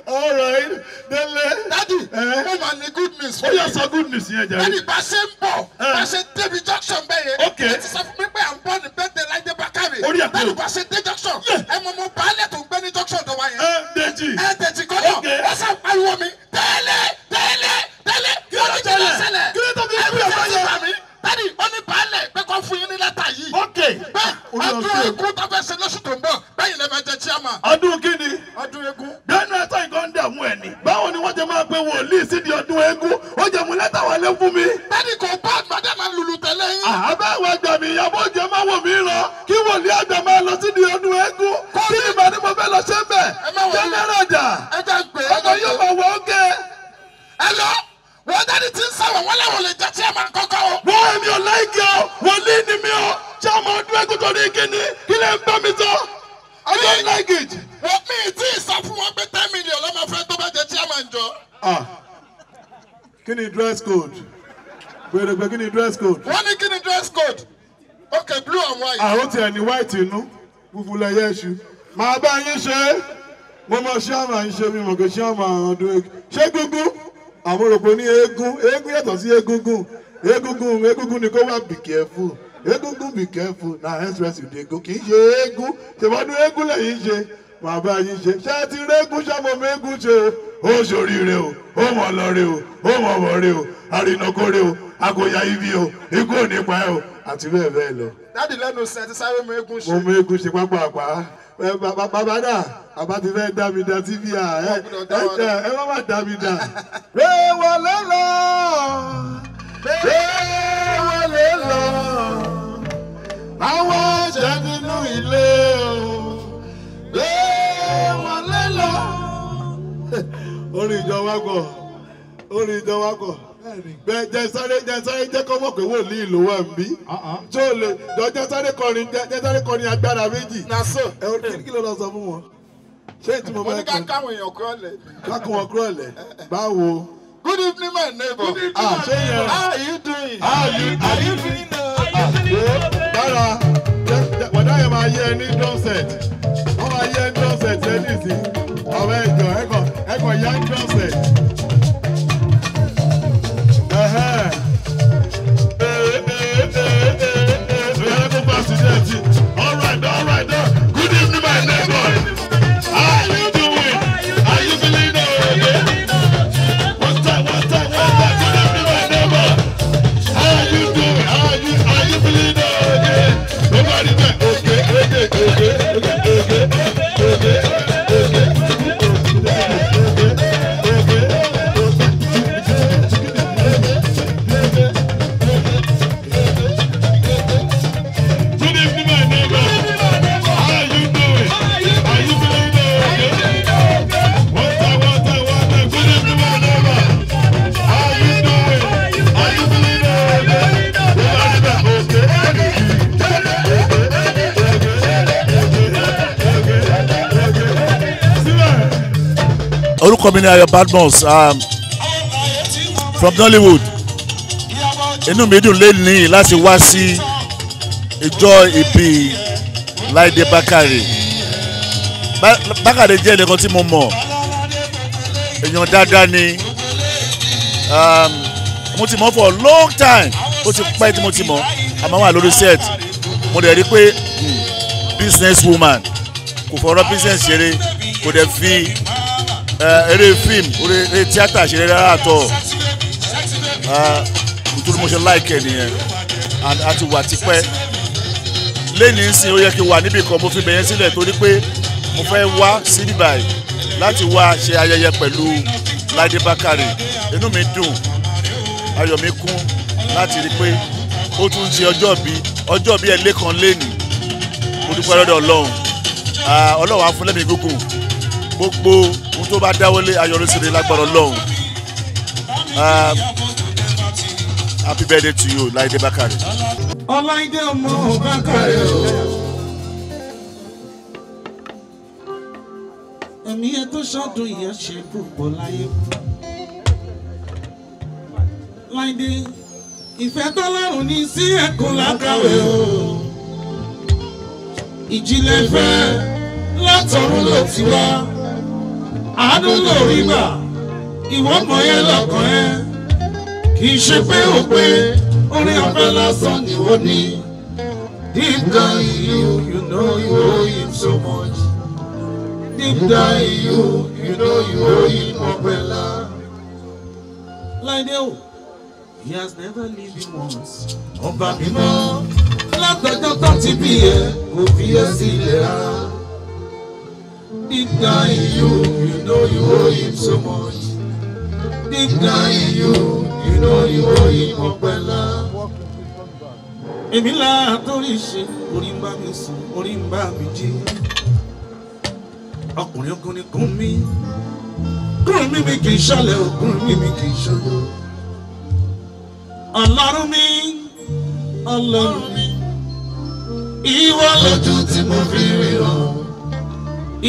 All right délé. dáàdì mo máa ní good news ó yà sọ good news yẹn jàre. dáàdì bá ṣe ń bọ̀ bá ṣe débi junction bẹ́ẹ̀ yẹn. Ok. ẹ ti sọ fún mi pé à ń bọ̀ ní bẹ́ẹ̀dẹ̀ láìdé bákàrè. Orí o. dáàdì bá ṣe dé junction. ẹ mọ mo baálẹ̀ tó ń gbé ní junction tó wá yẹn. ẹ dèjì. ẹ tẹ̀sí kọ́nà ẹ sá pariwo mi tẹ́lẹ̀ tẹ́lẹ̀ tẹ́lẹ̀ kí ló tó ṣẹlẹ̀? ṣẹlẹ̀ Kí ló tó fi dádì ó ní baálẹ̀ pé kó fún yín ní lẹ́tà yìí. ok. Orí ọdún egun tó fẹ́ ṣe lóṣù tó ń bọ̀ bẹ́yìn máa jẹ chairman. ọdún kí ni. ọdún egun. bẹ́ẹ̀ni ẹ̀tọ́ ìkan ń dààmú ẹ̀ ni. báwo ni wọ́n ti máa pe wòlíì sídi ọdún eégún ó jẹ́ mú lẹ́tà wọlé fún mi. dádì kò bá àgbàdo máa lùlù tẹ̀lé yín. àbẹ́ ìwà àgbà mi ìyàbọ̀ òjò máa wò mí lọ kí wòlíì àgbà máa lọ sídi ọdún eégún. kí ni mo fẹ́ lọ ṣe ẹ jẹ́ pé wọ wọ́n dádì ti ń sọ̀rọ̀ wọ́n láwọn lè jẹ chairman kọ́kọ́ o. wọ́n èmi ò láìkí ọ wòlíì ni mi ọ ọmọ ọdún tó ní kíni kí lè ń bá mi sọ. I don't like it. wọ́n mi ì sọ fún wọn pé ten million lọ́mọ fẹ́ tó bá jẹ chairman jọ. Ah. kí ni dress code gbẹdẹgbẹ kí ni dress code. wọ́n ní kí ni dress code. okay blue and white. àwọn tiẹ̀ ní white inú fúfú lẹ́yẹ ṣu. màá bá yín ṣe mo mọ ṣé àmà yín ṣe mi mọ̀ kí ṣé àmà ọdún eégún. ṣé gbogbo àmúròpọ̀ ní eégún eégún yàtọ̀ sí egungun egungun egungun ni kó wá be careful. Egungun be careful. Na express you dey go kì í ṣe eégún. Ṣèwádùn eégún lẹ́yìn ṣe? Màá bá yín ṣe. Ṣé ti régún ṣàmọ̀mọ́ eégún ṣe o? Ó ṣoríire o. Ó mọ̀ lọ́re o. Ó mọ̀ wọ̀re o. Àrìnàkóre o. Àgòyà ibi o. Ikú ò ní pa ẹ o. Àti bẹ́ẹ̀ bẹ́ẹ̀ lọ. dáàdì lẹ́nu sẹ́ ti sáré mọ eégún ṣe. mo mú eégún ṣe pápá àpá bàbá dà. Bàbá ti fẹ́ dá mi dá tv à. Ẹ ẹ ẹ má má dá mi dá. <laughs> gbé wọlé lọ. Gbé wọlé lọ. Àwọn jẹ nínú ilé o. Gbé wọlé lọ. <laughs> orin ìjọ wa gbọ́ orin ìjọ wa gbọ́ bẹ́ẹ̀ jẹ sáré jẹ kọ́ mọ̀ pé wòlíì ló wà nbí tó lè jọ jẹ sáré kọrin jẹ sáré kọrin agbára méjì. na so. ẹ o kí ló lọ sọ fún wọn. ṣé ìtumọ̀ bá ká kọ káwọn èèyàn kúrọ̀ lẹ̀. kákun wọn kúrò lẹ̀ báwo. good evening my neighbor. Good evening, Ah, my neighbor. how are you doing. How you are you feeling dára wọ̀dá yẹn máa yẹ ẹ ní drum set wọ́n máa yẹ ẹ ní drum set ẹ ní ìsín ọ̀rọ̀ ẹ̀jọ̀ ẹ̀kọ́ ẹ̀kọ́ yá ní drum set. Orúkọ mi ni ayọ̀ badmus um, from nollywood. Inú mi dùn lẹ́nìí láti wá sí ìjọ ìbí láìdé bákàrè. Bá- bákàrè jẹ́ ẹnìkan tí mo mọ̀. Èèyàn dáadáa ni. Um, mo ti mọ̀ for a long time. Ó ti pẹ́ tí mo ti mọ̀. Àmọ́ wà lórí set. Mo dẹ̀ rí pé hmm, business woman kò fọ̀rọ̀ business ṣeré. Kò dẹ̀ fi eré fíìmù eré tíátà ṣeré rárá àtọ̀. Nítorí mo ṣe láìkẹ́ nìyẹn. A ti wà tipẹ́. Lẹ́yìn nsìn ó yẹ kí n wà níbì kan mo fi bẹ̀yẹn sílẹ̀ torí pé mo fẹ́ wá sí bíbáyìí láti wá ṣe ayẹyẹ pẹ̀lú láìdé bákàrè. Inú mi dùn ayọ̀ mi kún láti rí i pé ó tún ṣe ọjọ́ bí ọjọ́ bí ẹ lẹ́kan lẹ́nìí mo dúpẹ́ lọ́dọ̀ ọlọ́run. Ọlọ́run á fún lẹ́mìí gígùn. Gbogbo tó bá dáwọ́lé ayọ̀rẹ́sẹ̀rẹ̀ lágbára ọlọ́run Ah, happy birthday to you láìdé bákàrè. ọláìdé ọmọ bákàrẹ o. ẹ̀mí ẹ tó ṣọ́dún yẹn ṣe púpọ̀ láyé. láìdé ìfẹ́ tọ́lọ́run ní sí ẹ̀kọ́ lákàwé o. ìjìnlẹ̀ fẹ́ látọ̀run ló ti wá. Àánú lórí ìwọ́n mọ̀ yẹn lọ́kàn ẹ́. kì í ṣe pé ó pé orin ọ̀fẹ́ lásán ni ó ní. Deep down in you, you know you owe him so much. Deep down in you, you know you owe him umbrella. Láìdé o, he has never leave you once. Ọba mímọ́, látọjọ́ tó ti bí ẹ, kò fi ẹ sílẹ̀ rárá. Deep down in you, you know you owe him so much. Deep down in you, you know you owe him umbrella èmi là torí ṣe orí ń bá mi sùn orí ń bá mi jí. Ọkùnrin ọkùnrin kún mi. Kún mi mi kì í ṣọlẹ òkun mi mi kì í ṣọlẹ ọlọ́run mi ọlọ́run mi. Ìwọ lójú tí mo fi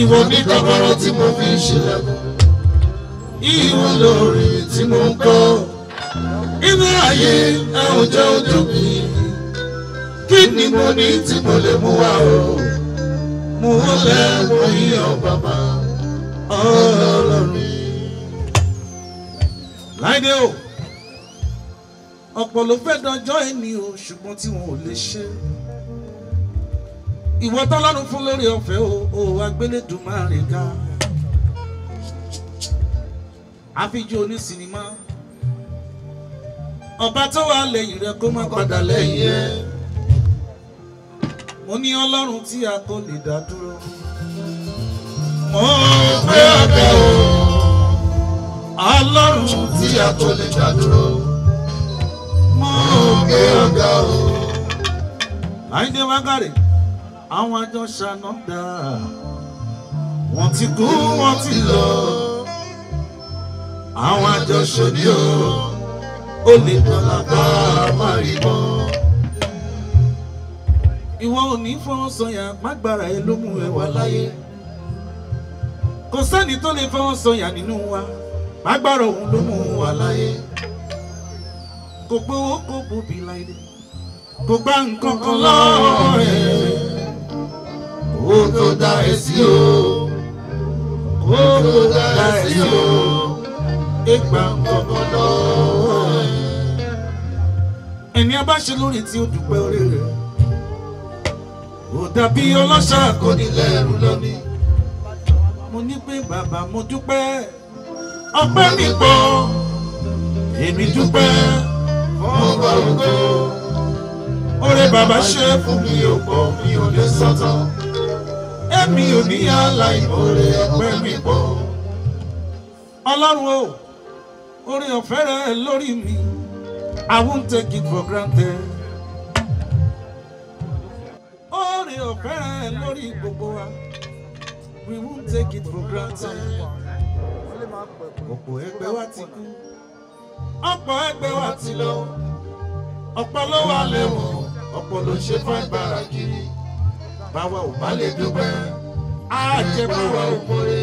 ìwọ ní kọ́kọ́rọ́ tí mo fi ṣílẹ̀kùn ìwọ lórí tí mo ń kọ́. Inú ayé jẹ́ ojú mi. Kí ni mo ní tí mo lè mú wá o? Mo lẹ mo yíyan bàbá ọlọ́run. láìdé o. Ọ̀pọ̀ ló fẹ́ dọjọ́ ẹni o ṣùgbọ́n tí wọn ò lè ṣe ìwọ tọ́lọ́run fún lórí ọ̀fẹ́ o ò agbélédùmarè ga. Àfijọ́ oní sinimá. Ọba tó wà lẹ́yìn rẹ kó má padà lẹ́yìn ẹ. Mo ní ọlọ́run tí a kò lè dá dúró. Mo gbé ọ̀gá o. Ọlọ́run tí a kò lè dá dúró. Mo gbé ọ̀gá o. àyíndé wákàrè àwọn àjọ ṣàná dá wọ́n ti kú wọ́n ti lọ. Àwọn àjọ ṣòdí o. Ó lè dọ́là bá a má rí mọ́. ìwọ ò ní fọwọ́ sọyà mágbára ẹ ló mú ẹ wá láyé. Kò sẹ́ni tó lè fọwọ́ sọyà nínú wa mágbára òun ló mú wa láyé. Kò gbowó kò bòbí láyé. Kò gbá nǹkan kan lọ́wọ́ ẹ̀ ó tó dá sí o. Ó tó dá sí o. Ìgbà nǹkan kan lọ́wọ́ ẹ̀ ẹni abáṣe lórí tí ó dúpẹ́ orí rẹ̀ ò dàbí ọlọ́ṣà kò ní lẹ́rù lónìí. Mo ní pé bàbá mo dúpẹ́. Ọpẹ́ mi pọ̀. Èmi dúpẹ́. Ọba ògo. Oore bàbá ṣe fún mi ò pọ̀ mi ò lè sọ́tọ̀ èmi ò ní aláìmoore ọpẹ́ mi pọ̀. Ọlọ́run o oore ọ̀fẹ́ rẹ lórí mi. I won't take it for granted. Oore ọ̀fẹ́ rẹ lórí gbogbo wa. We won't take it for granted. Ọ̀pọ̀ ẹgbẹ́ wa ti kú. Ọ̀pọ̀ ẹgbẹ́ wa ti lọ. Ọ̀pọ̀ ló wà lẹ́wọ̀n ọ̀pọ̀ ló ṣe fún agbára kiri báwa ò bá lè dúpẹ́ á jẹ́ báwa ò mọ̀re.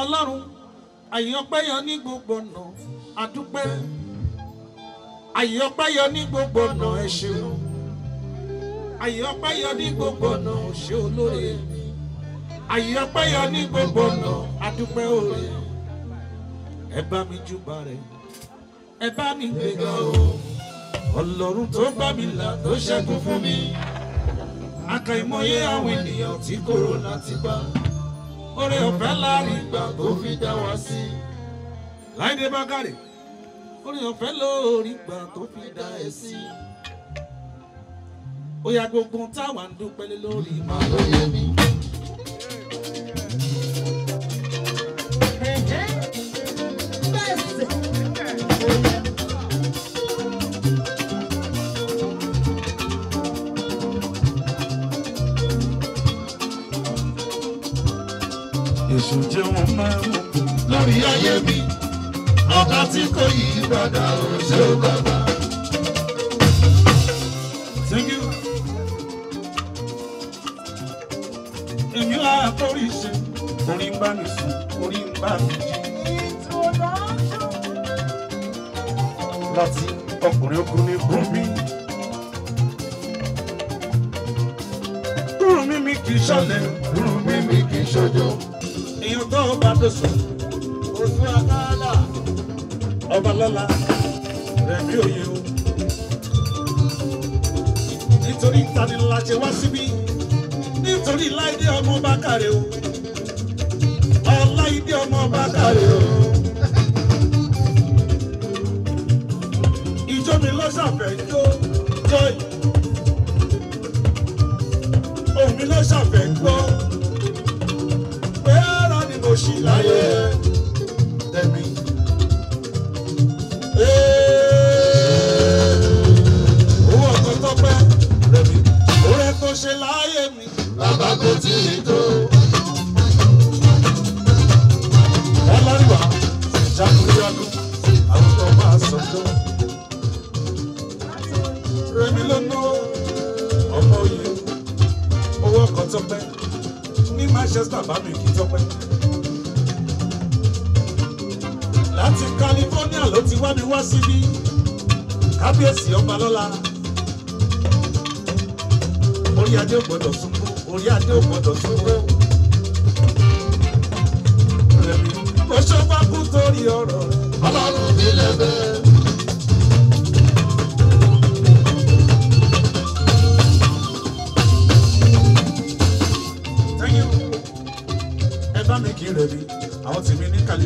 ọlọ́run àyọpẹ́ yọ ní gbogbo ọ̀nà àdúpẹ́ àyọpẹ́ yọ ní gbogbo ọ̀nà ẹ ṣeun. Àyọpẹ́ yọ ní gbogbo ọ̀nà ṣe olóore. Àyọpẹ́ yọ ní gbogbo ọ̀nà àdúpẹ́ òre ẹ bá mi júbà rẹ ẹ bá mi gbéga o. Ọlọ́run tó gbà mí là tó ṣẹ́gun fún mi àkàìmọye àwọn ènìyàn tí kòrónà ti bá. Oore ọ̀fẹ́ láàárín ìgbà tó fi dá wa sí. Láìdé bákàrè oore ọ̀fẹ́ lórí ìgbà tó fi dá ẹ sí. Ó yà gbogbo táwa ń dúpẹ́ lórí màá lóye mi. Máa ń lórí ayé mi ọba tí kò yí padà ò ṣe ó bàbá. Thank you. Èmi á torí ṣe orí ń bá mi sùn orí ń bá mi jí. Láti ọkùnrin okùn ní Bùnmi. Bùnmi mi kì í ṣọlẹ̀, Bùnmi mi kì í èèyàn tó bá tó sùn. Oṣù àkàlà ọba lọ́la. Rẹ̀ bí òye o. nítorí ìtanilá ṣe wá síbí. Nítorí láìdé ọmọ bá kàrẹ̀ o. Ọláìdé ọmọ bá kàrẹ̀ o. ìjọ mi lọ́sàfẹ́ jó joy Bàbá kò tí ì tó. Ọlọ́rìwá àwọn tó máa sọ̀tọ̀. Rẹ̀mí ló ná ọmọ ní Manchester bá mi kí tọ́pẹ́. láti california ló ti wá mi wá síbí kábíyèsí ọba lọ́la orí adé ò gbọdọ̀ sunkún orí adé ò gbọdọ̀ ṣòro. Rẹ̀mí kò ṣọ́gbà kú torí ọ̀rọ̀ ọlọ́run mi lẹ́bẹ̀. You. ẹ bá mi kí Rẹ̀mí àwọn tèmi ní kàlí.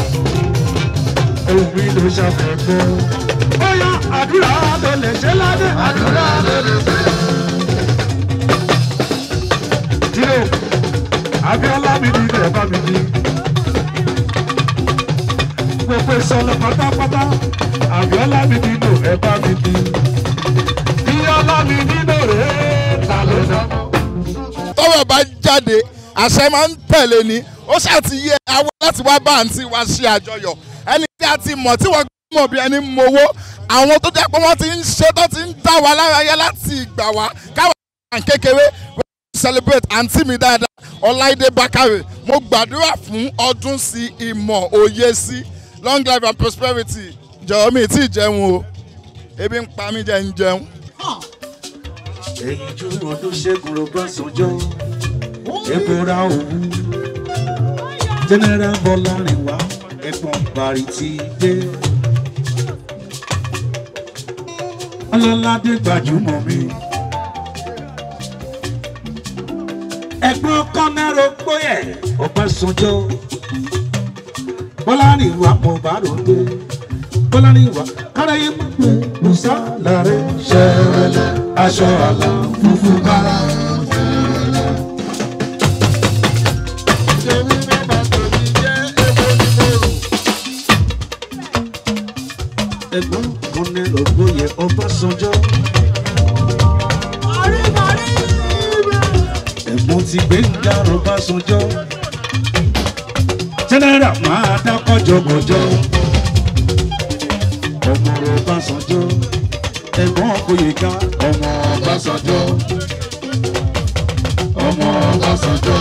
tó ṣàfẹ́kọ́. bóyá àdúrà tó lè ṣe ládé. àdúrà tó lè ṣe ládé. jíde Abíọ́lá mi ni ilẹ̀ bá mi di. gbogbo ìsọlọ pátápátá Abíọ́lá mi nínú ẹ bá mi di. Bíọ́lá mi nínú rẹ̀ ta ló dáná. tọ́wọ̀ bá jáde àṣẹ máa ń tẹ̀lé ni ó ṣàtìyẹ àwọn láti wá bá àǹtí wa ṣe àjọyọ̀ ẹni tí a ti mọ̀ tí wọ́n mọ̀ bí ẹni mowó àwọn tó jẹ́ pé wọ́n ti ń ṣe tó ti ń dá wa lára yá láti ìgbà wá káwọn àwọn kékeré celebrate àǹtí mi dáadáa ọláìdé bákàrè. Mo gbàdúrà fún ọdún sí ìmọ̀ òye sí. Long life and prosperity. Jọ̀wọ́ mi tí jẹun o. Ebi ń pa mí jẹ́ ń jẹun. ẹ̀yin ju ọdún ṣẹ́gun Ọbásanjọ́ ẹ̀bùrà òwú. General bọ́lárìnwá ẹ̀gbọ́n parí ti dé. ọlọ́ládé gbajúmọ̀ mi. ẹ̀gbọ́n kọ́nẹ́rò gbóyè Ọbásanjọ́ bọ́lárìnwá mo bá ròde bọ́lárìnwá káráyé mọ̀ pé musa láre ṣẹ̀rẹ̀lẹ̀ aṣọ àlà funfun kára. Ẹ̀gbọ́n kọ́nẹ́rò gbóyè Ọbásanjọ́. ẹ̀gbọ́n ti Gbénga Ọbásanjọ́. general máa dá kọjọkọjọ. ọmọ Ọbásanjọ́. ẹ̀gbọ́n Gbóyèga ọmọ Ọbásanjọ́. ọmọ Ọbásanjọ́.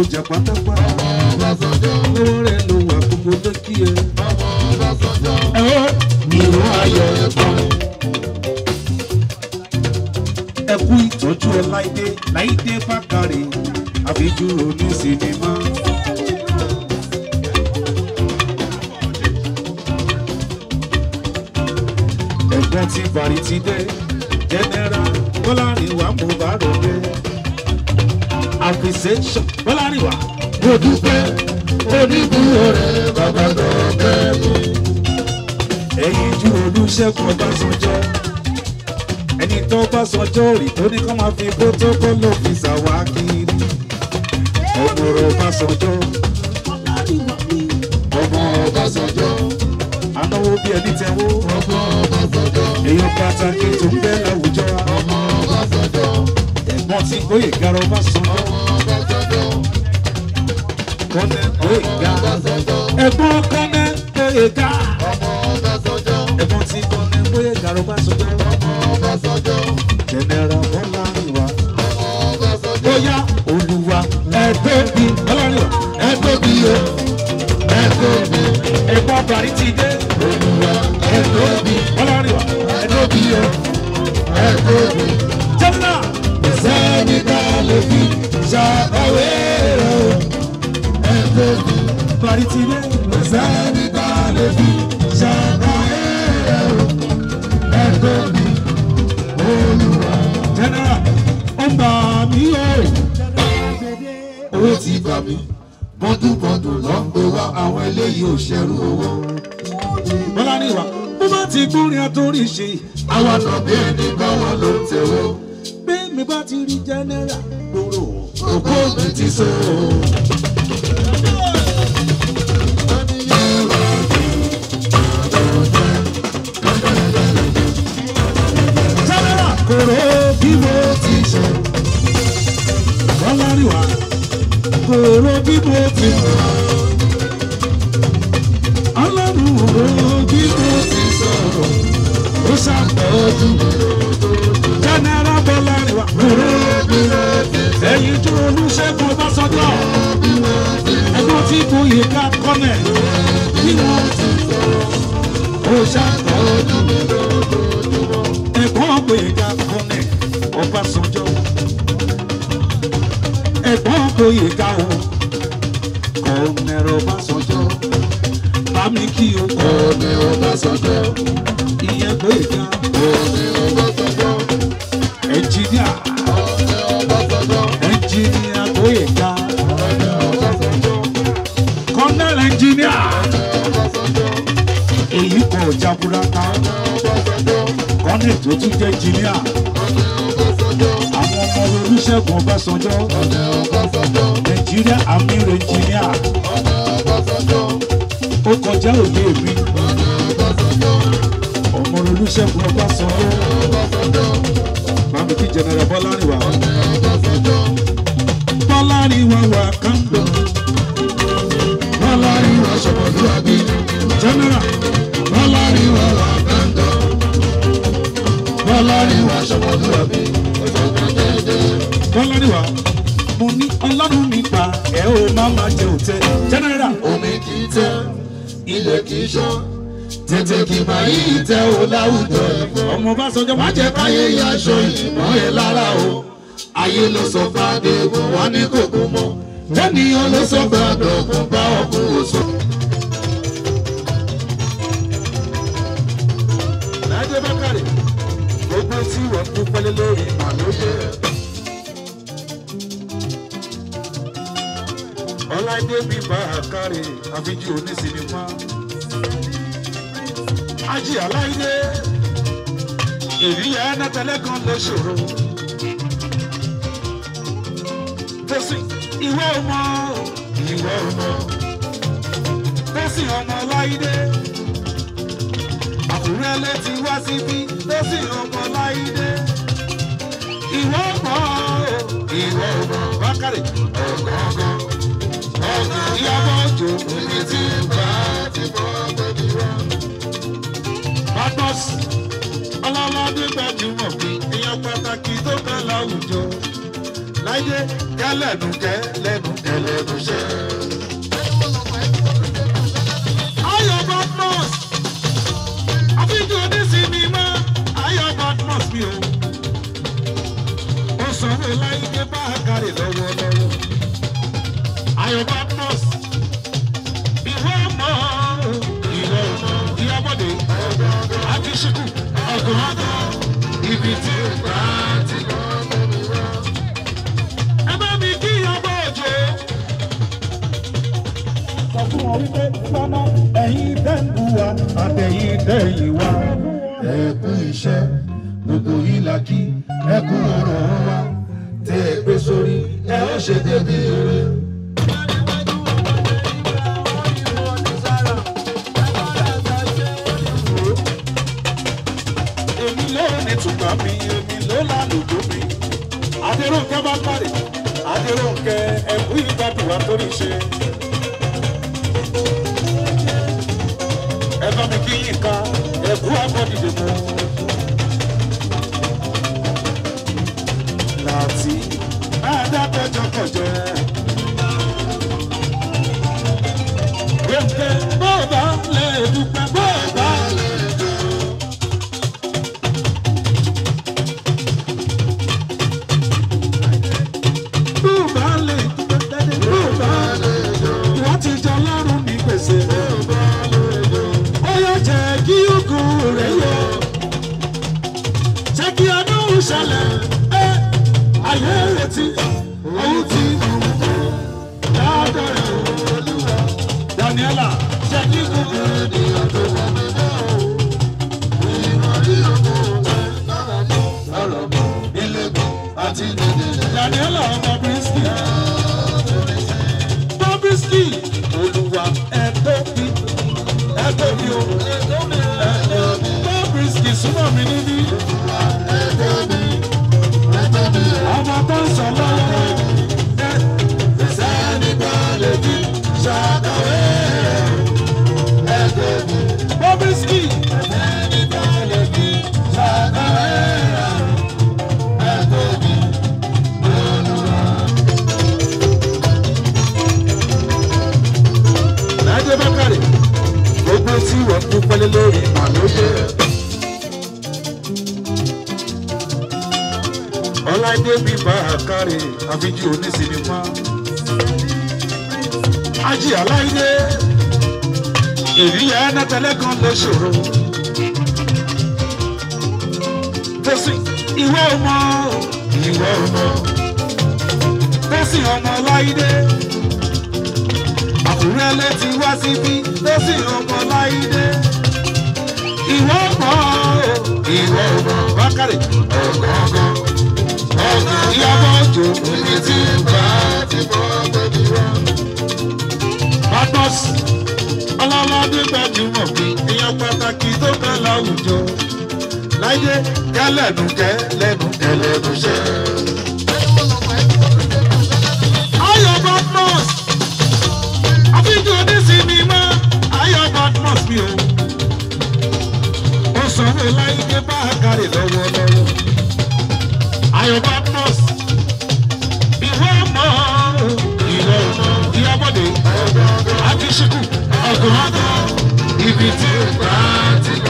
Nàìjíríà sójà kòrò bí mo ti mọ̀. Ọlọ́run òrò bí mo ti sọ̀rọ̀. Ó ṣàtọ́jú jẹ́nẹ́rà bọ́lá rẹwà. Kòrò bí mo ti sọ̀rọ̀. Ẹyin tó Olúṣẹ́gun Ọbásanjọ́. Ẹgbọ́n tí Gbóyèga kọ́nẹ̀. Bí mo ti sọ̀rọ̀. Ó ṣàtọ́jú ẹ̀gbọ́n Gbóyèga o. Kọ́nẹ̀rọ̀ Ọbásanjọ́ bámi kí o. Kọ́nẹ̀rọ̀ Ọbásanjọ́ ìyẹn Gbóyèga kọ́nẹ̀rọ̀ Ọbásanjọ́ ẹnjìníà kọ́nẹ̀rọ̀ Ọbásanjọ́ ẹnjìníà Gbóyèga kọ́nẹ̀rọ̀ Ọbásanjọ́ kọ́nẹ̀rọ̀ ẹnjìníà èyí kọ̀ jaburata. Kọ́nẹ̀ tó tún jẹ́ ẹnjìníà ọmọ rere. olùṣègùn ọbásanjọ́. Nàìjíríà àmì rẹ̀jìníà ó kọjá òye mi. Ọmọ olùṣègùn ọbásanjọ́. Bàmí kí jẹnẹrẹ bọ́lárìnwá. Bọ́lárìnwá wà kándọ̀ bọ́lárìnwá sọ̀rọ̀lúwàbí jẹnẹrà bọ́lárìnwá wà kándọ̀ bọ́lárìnwá sọ̀rọ̀lúwàbí bọ́lárìnwá mo ní ọlọ́run pa ẹ̀ ó má má jẹ òtẹ́ jẹnẹrà omi kì í tẹ́ ilẹ̀ kì í ṣán tètè kì í máa yí ìtẹ́ o láwùjọ ẹ̀fọ́. ọmọ bá sọjọ́ má jẹ́ káyé aṣọ ìmọ̀ ẹ̀ lára o ayé ló sọ fàdégún wá ní kòkó mọ́ jẹ́niyàn ló sọ fàdógún bá ọkùn oṣù. láìdé bákàrè gbogbo tí wọ́n dúpẹ́ lé lórí màlúùyẹ. Ọláìdé bí bákàrè àfijì onísìnìmá. ají aláìdé ìrìyà ẹnẹtẹlẹ kan lè ṣòro. tẹsí ìwé ọmọ. Ìwé ọmọ. Tẹsí ọmọ ọláìdé àkùrẹ́ létí wá síbí. Tó sì ọmọ láìdé. ìwọ mọ̀ ọ́ ìwọ mọ̀ bákàrẹ̀ ọ̀gán ìyàbọ̀ òjò omi tí bá ti bọ́ gbẹ̀bí wá. Badmus ọlọ́lọ́dún gbajúmọ̀ bí èèyàn pàtàkì tó kẹ́ láwùjọ. Láyé kẹ́lẹ́nu kẹ́ lẹ́nu kẹ́ lẹ́nu ṣẹ́. Ayọ̀ mi o. ó sanwó láyé bá a kárì lọ́wọ́lọ́wọ́. Àtẹ̀yìn tẹ̀yìn wa. ẹ kú iṣẹ́ gbogbo yìí la kí ẹ kú ọ̀rọ̀ wa tẹ́ ẹ gbé sórí ẹ ó ṣe débi mi èmi ló lálùjọ mi. adéròǹkẹ́ bá pàdé adéròǹkẹ́ ẹ̀kú ìgbàdùn wa torí ṣe. Ẹ̀kú àbọ̀dìdè mọ́. láti lé lórí màlúùyẹ. ọláìdé bí bàákàrè àfijì onísìnìmá ají aláìdé. Ìrìyà ẹnẹtẹlẹ kan lè ṣòro. Tẹsí ìwé ọmọ. Ìwé ọmọ. Tẹsí ọmọ láìdé àkùrẹ́ létí wá síbí. Tẹsí ọmọ láìdé ìwọ mọ̀ ìwọ mọ̀ bákàrẹ̀. ìyàbọ̀ tó níbi tí bá ti bọ́ bẹ́bí wá. Badmus ọlọ́lọ́dún gbajúmọ̀ bí ìyẹn pàtàkì tó kàn láwùjọ láyé kẹlẹ́nu kẹ lẹ́nu kẹ lẹ́nu ṣẹ́. sanwó láyé bá a kárẹ̀ lọ́wọ́lọ́wọ́. àyọ̀bá nọ́ọ̀sì ìwọ mọ́ ìwọ ìyábọ̀dé àti ṣíkù ọ̀gọ̀ọ̀gọ̀ ibi tí ó bá ti gbà.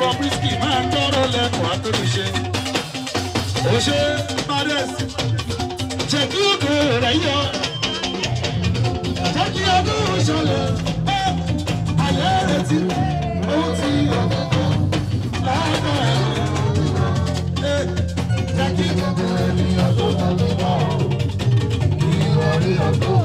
Bobrisky máa ń dọ́rọ̀ lẹ́kọ̀ọ́ àtúnṣe. Ó ṣe Mares jẹ́ kí ògo rẹ̀ yọ. Jẹ́ kí ògo ṣọlẹ̀ alẹ́ rẹ̀ ti ó ti ọ̀kọ̀ọ̀kọ̀ jẹ́ kí gbogbo ènìyàn ló tàbí wọ́n ìwọ̀n rí ọ̀gbọ́n.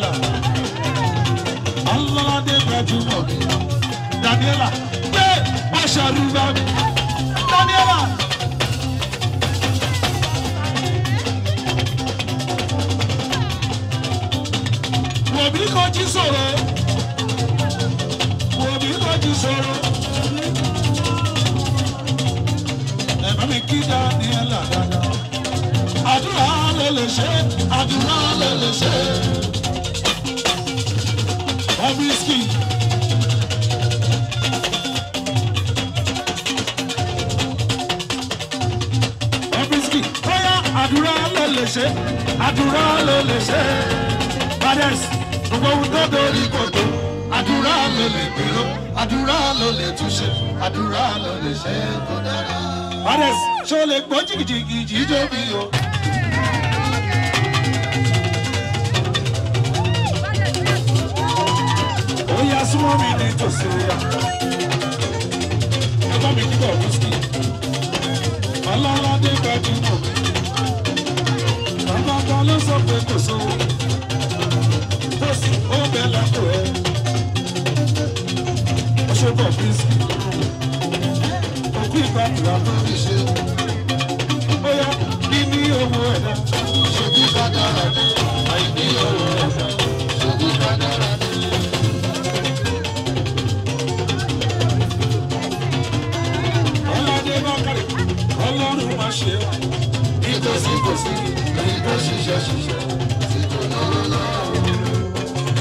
Daniela. Alọ́ládé Bẹ́júmọ̀ Daniela. Gbé ọ̀ṣà rúbá mi Daniela. Wòbí kojú sọ̀rọ̀. Wòbí kojú sọ̀rọ̀. Ẹ̀mọ́ mi kí Daniela dáadáa. Àdúrà ló lè ṣe àdúrà ló lè. Bobrisky. Bobrisky bóyá àdúrà ló lè ṣe àdúrà ló lè ṣe Bades gbogbo ohun tó dorí kòtò àdúrà ló lè gbèrò àdúrà ló lè túnṣe àdúrà ló lè ṣe tó dára. Bades ṣó lè gbọ́ jìgìjìgì jíjó bí o. tòsí ya. ẹ bá mi kíkọ̀ wíṣkì. ọlọ́ládé gbajúmọ̀ mi. bàbá kan ló sọ pé kò sówó. tòsí ó bẹ lápò ẹ. ó ṣe bọ̀ wíṣkì. òkú ìgbàdúrà tó fi ṣiṣẹ́ ṣiṣẹ́ títò lọ́wọ́ lọ́wọ́.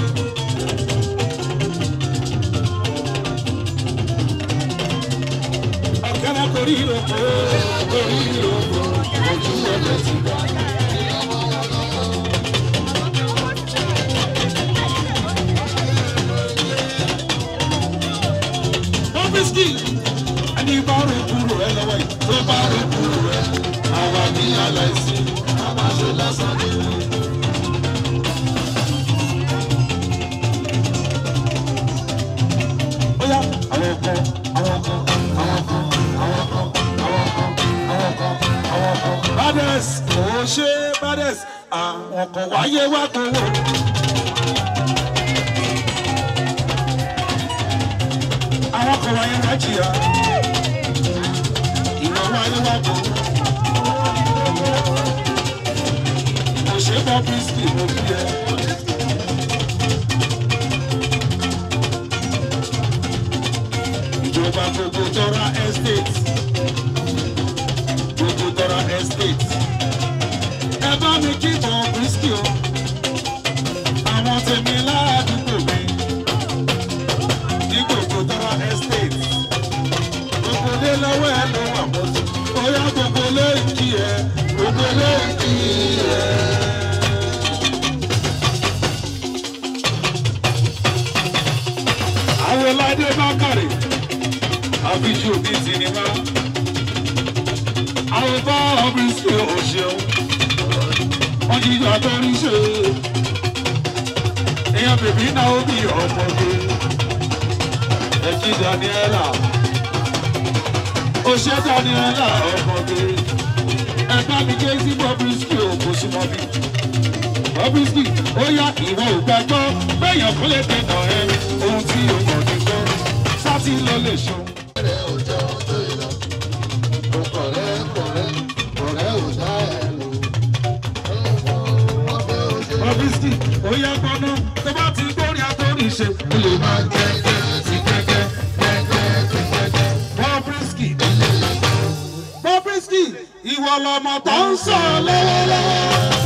ọ̀kẹ́rẹ́ torí ìrọ̀kọ́ torí ìrọ̀kọ́ ojú ọ̀dẹ ti gbà. Wá gbowó. Ó ṣe Daniela ọmọdé ẹgbẹ́ mi ké sí Bobrisky kò súnmọ́ bí Bobrisky ó yá ìwọ ò gbàgbọ́ bẹ́yàn kó lè dènà ẹ ohun tí o mọ̀ ní gbọ́. Sátì ló lè ṣe. Bobrisky ó yá gbọ́ná. Tó bá ti gbórí atórí ṣe ó lè máa gẹ́gẹ́ lọmọ tó ń sọ lọ́wọ́lọ́wọ́.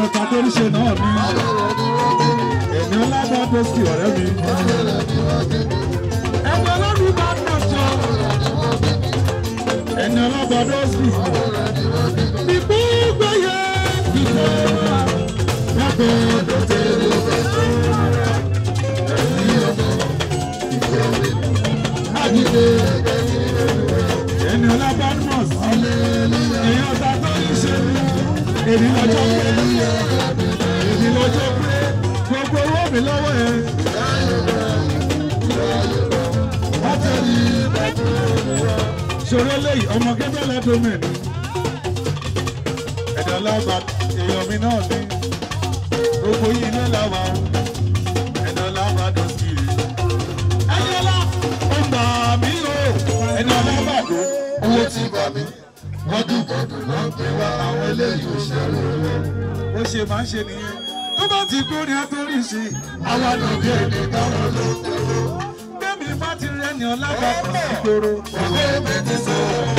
èèyàn kan tó ń ṣe náà ni èmi ọlágbá tó sì ọ̀rẹ́ mi. ẹni ọlọ́run bá dọ̀jọ́ ẹni ọlọ́gbà tó sì. bíbú gbẹ̀yẹ bíbú yàtọ̀ dọ̀tẹ́ èmi lọ́jọ́ pé èmi lọ́jọ́ pé gbogbo owó mi lọ́wọ́ ẹ̀. ṣòro léyìí ọmọ gẹ́gẹ́ ládùnmẹ̀ ni ẹ̀dọ̀ lágbà èèyàn mi náà ní gbogbo yìí ní làwọn. dùn kò wá àwọn eléyìí ò ṣeré rẹ. ó ṣe máa ń ṣe nìyẹn tó bá ti kó ní atórí sí i. àwa ló dé ní táwọn ló ń bẹ́ẹ̀ mi bá ti rẹ́ ní ọlágbàtà sí ìgboro. òwe mi ti sọ̀rọ̀.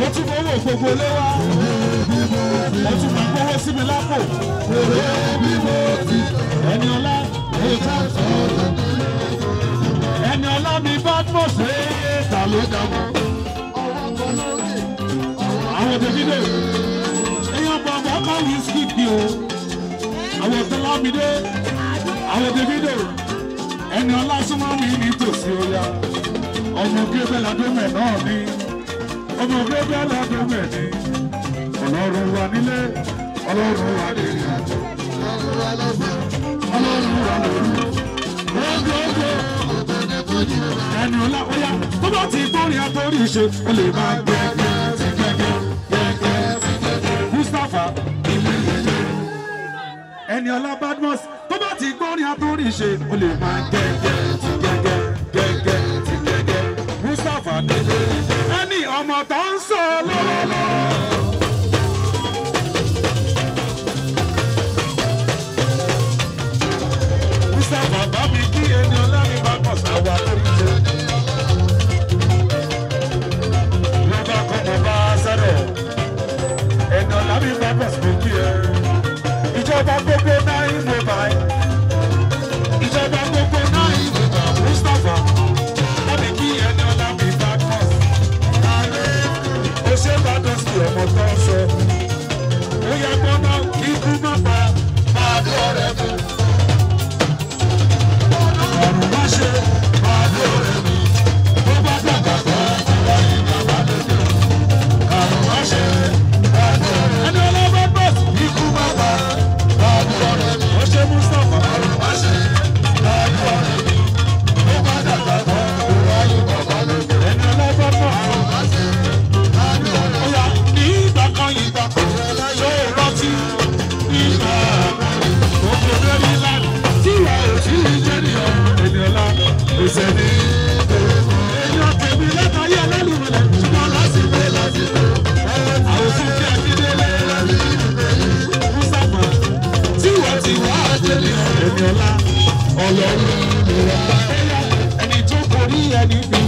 ó tún fowó gbogbo lé wá ó tún máa gbówó sí mi lápò. Ẹni ọlá ẹni ọlá mi bá mọ̀ sí ta ló dàgbọ́ àwọn Davido èèyàn bàbá bá wíṣkì kí o. Àwọn Ọlámídé àwọn Davido ẹni ọlá súnmọ́ mi ní tòsí ọ̀yà ọmọ kébẹ́lá dómẹ̀ náà ní ọmọ bẹbẹ alágbẹmẹ ni ọlọ́run wà nílé ọlọ́run wà lórí àjọ ọlọ́run wà lọ́sẹ̀ ọlọ́run wà lórí gbogbogbò ẹni ọlá ọyá tó bá ti gbórí àtọrí ṣe ó lè máa gbẹgbẹ ti gbẹgbẹ gbẹgbẹ ti gbẹgbẹ Mustapha ẹni ọlá Badmus tó bá ti gbórí àtọrí ṣe ó lè máa gbẹgbẹ ti gbẹgbẹ ti gbẹgbẹ Mustapha nílé tó ń sọ. ọlọ́run ìrọ̀pá ẹni tó kò rí ẹni fi.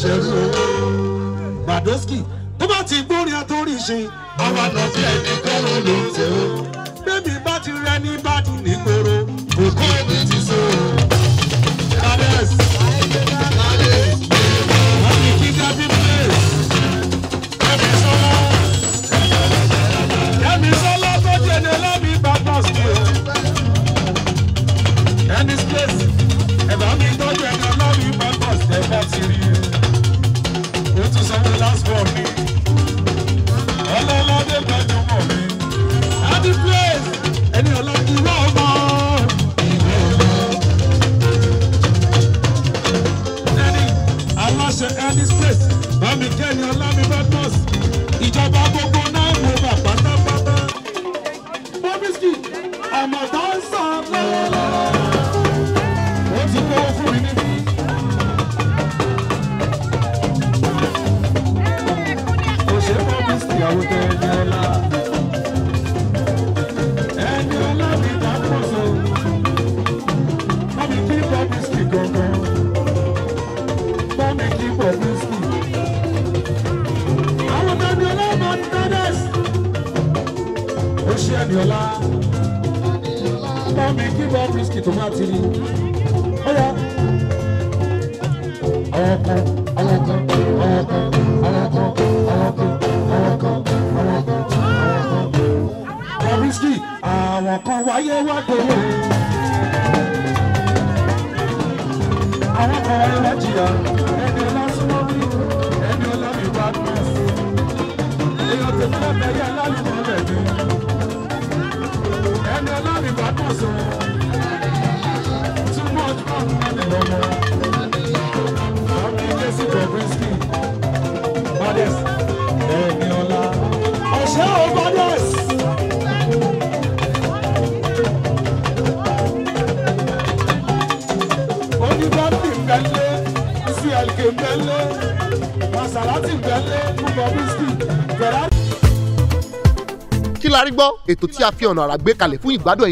ṣerú Bradosky tó bá ti gbórin àtórí ṣe àwa lọ sí ẹni kọ́rọ̀ ló ń tẹ o. bébì bá ti rẹ ní bàdùn nígboro kò kọ́ èmi ti so. wíṣkì tó bá ti rí. Ọ̀yà ọ̀kan ọ̀kan ọ̀kan ọ̀kan ọ̀kan ọ̀kan ọ̀kan wíṣkì àwọn kan wáyé wá gbowó àwọn kan wáyé wá jìyà. Ẹni ọlásùnmọ́ mi ẹni ọlámi bá gbé èèyàn tèmi lábẹ́ yá lálùmọ́ rẹ̀ mi. la gbọ́? Ètò tí a fi ọ̀nà àrà gbé kalẹ̀ fún ìgbádùn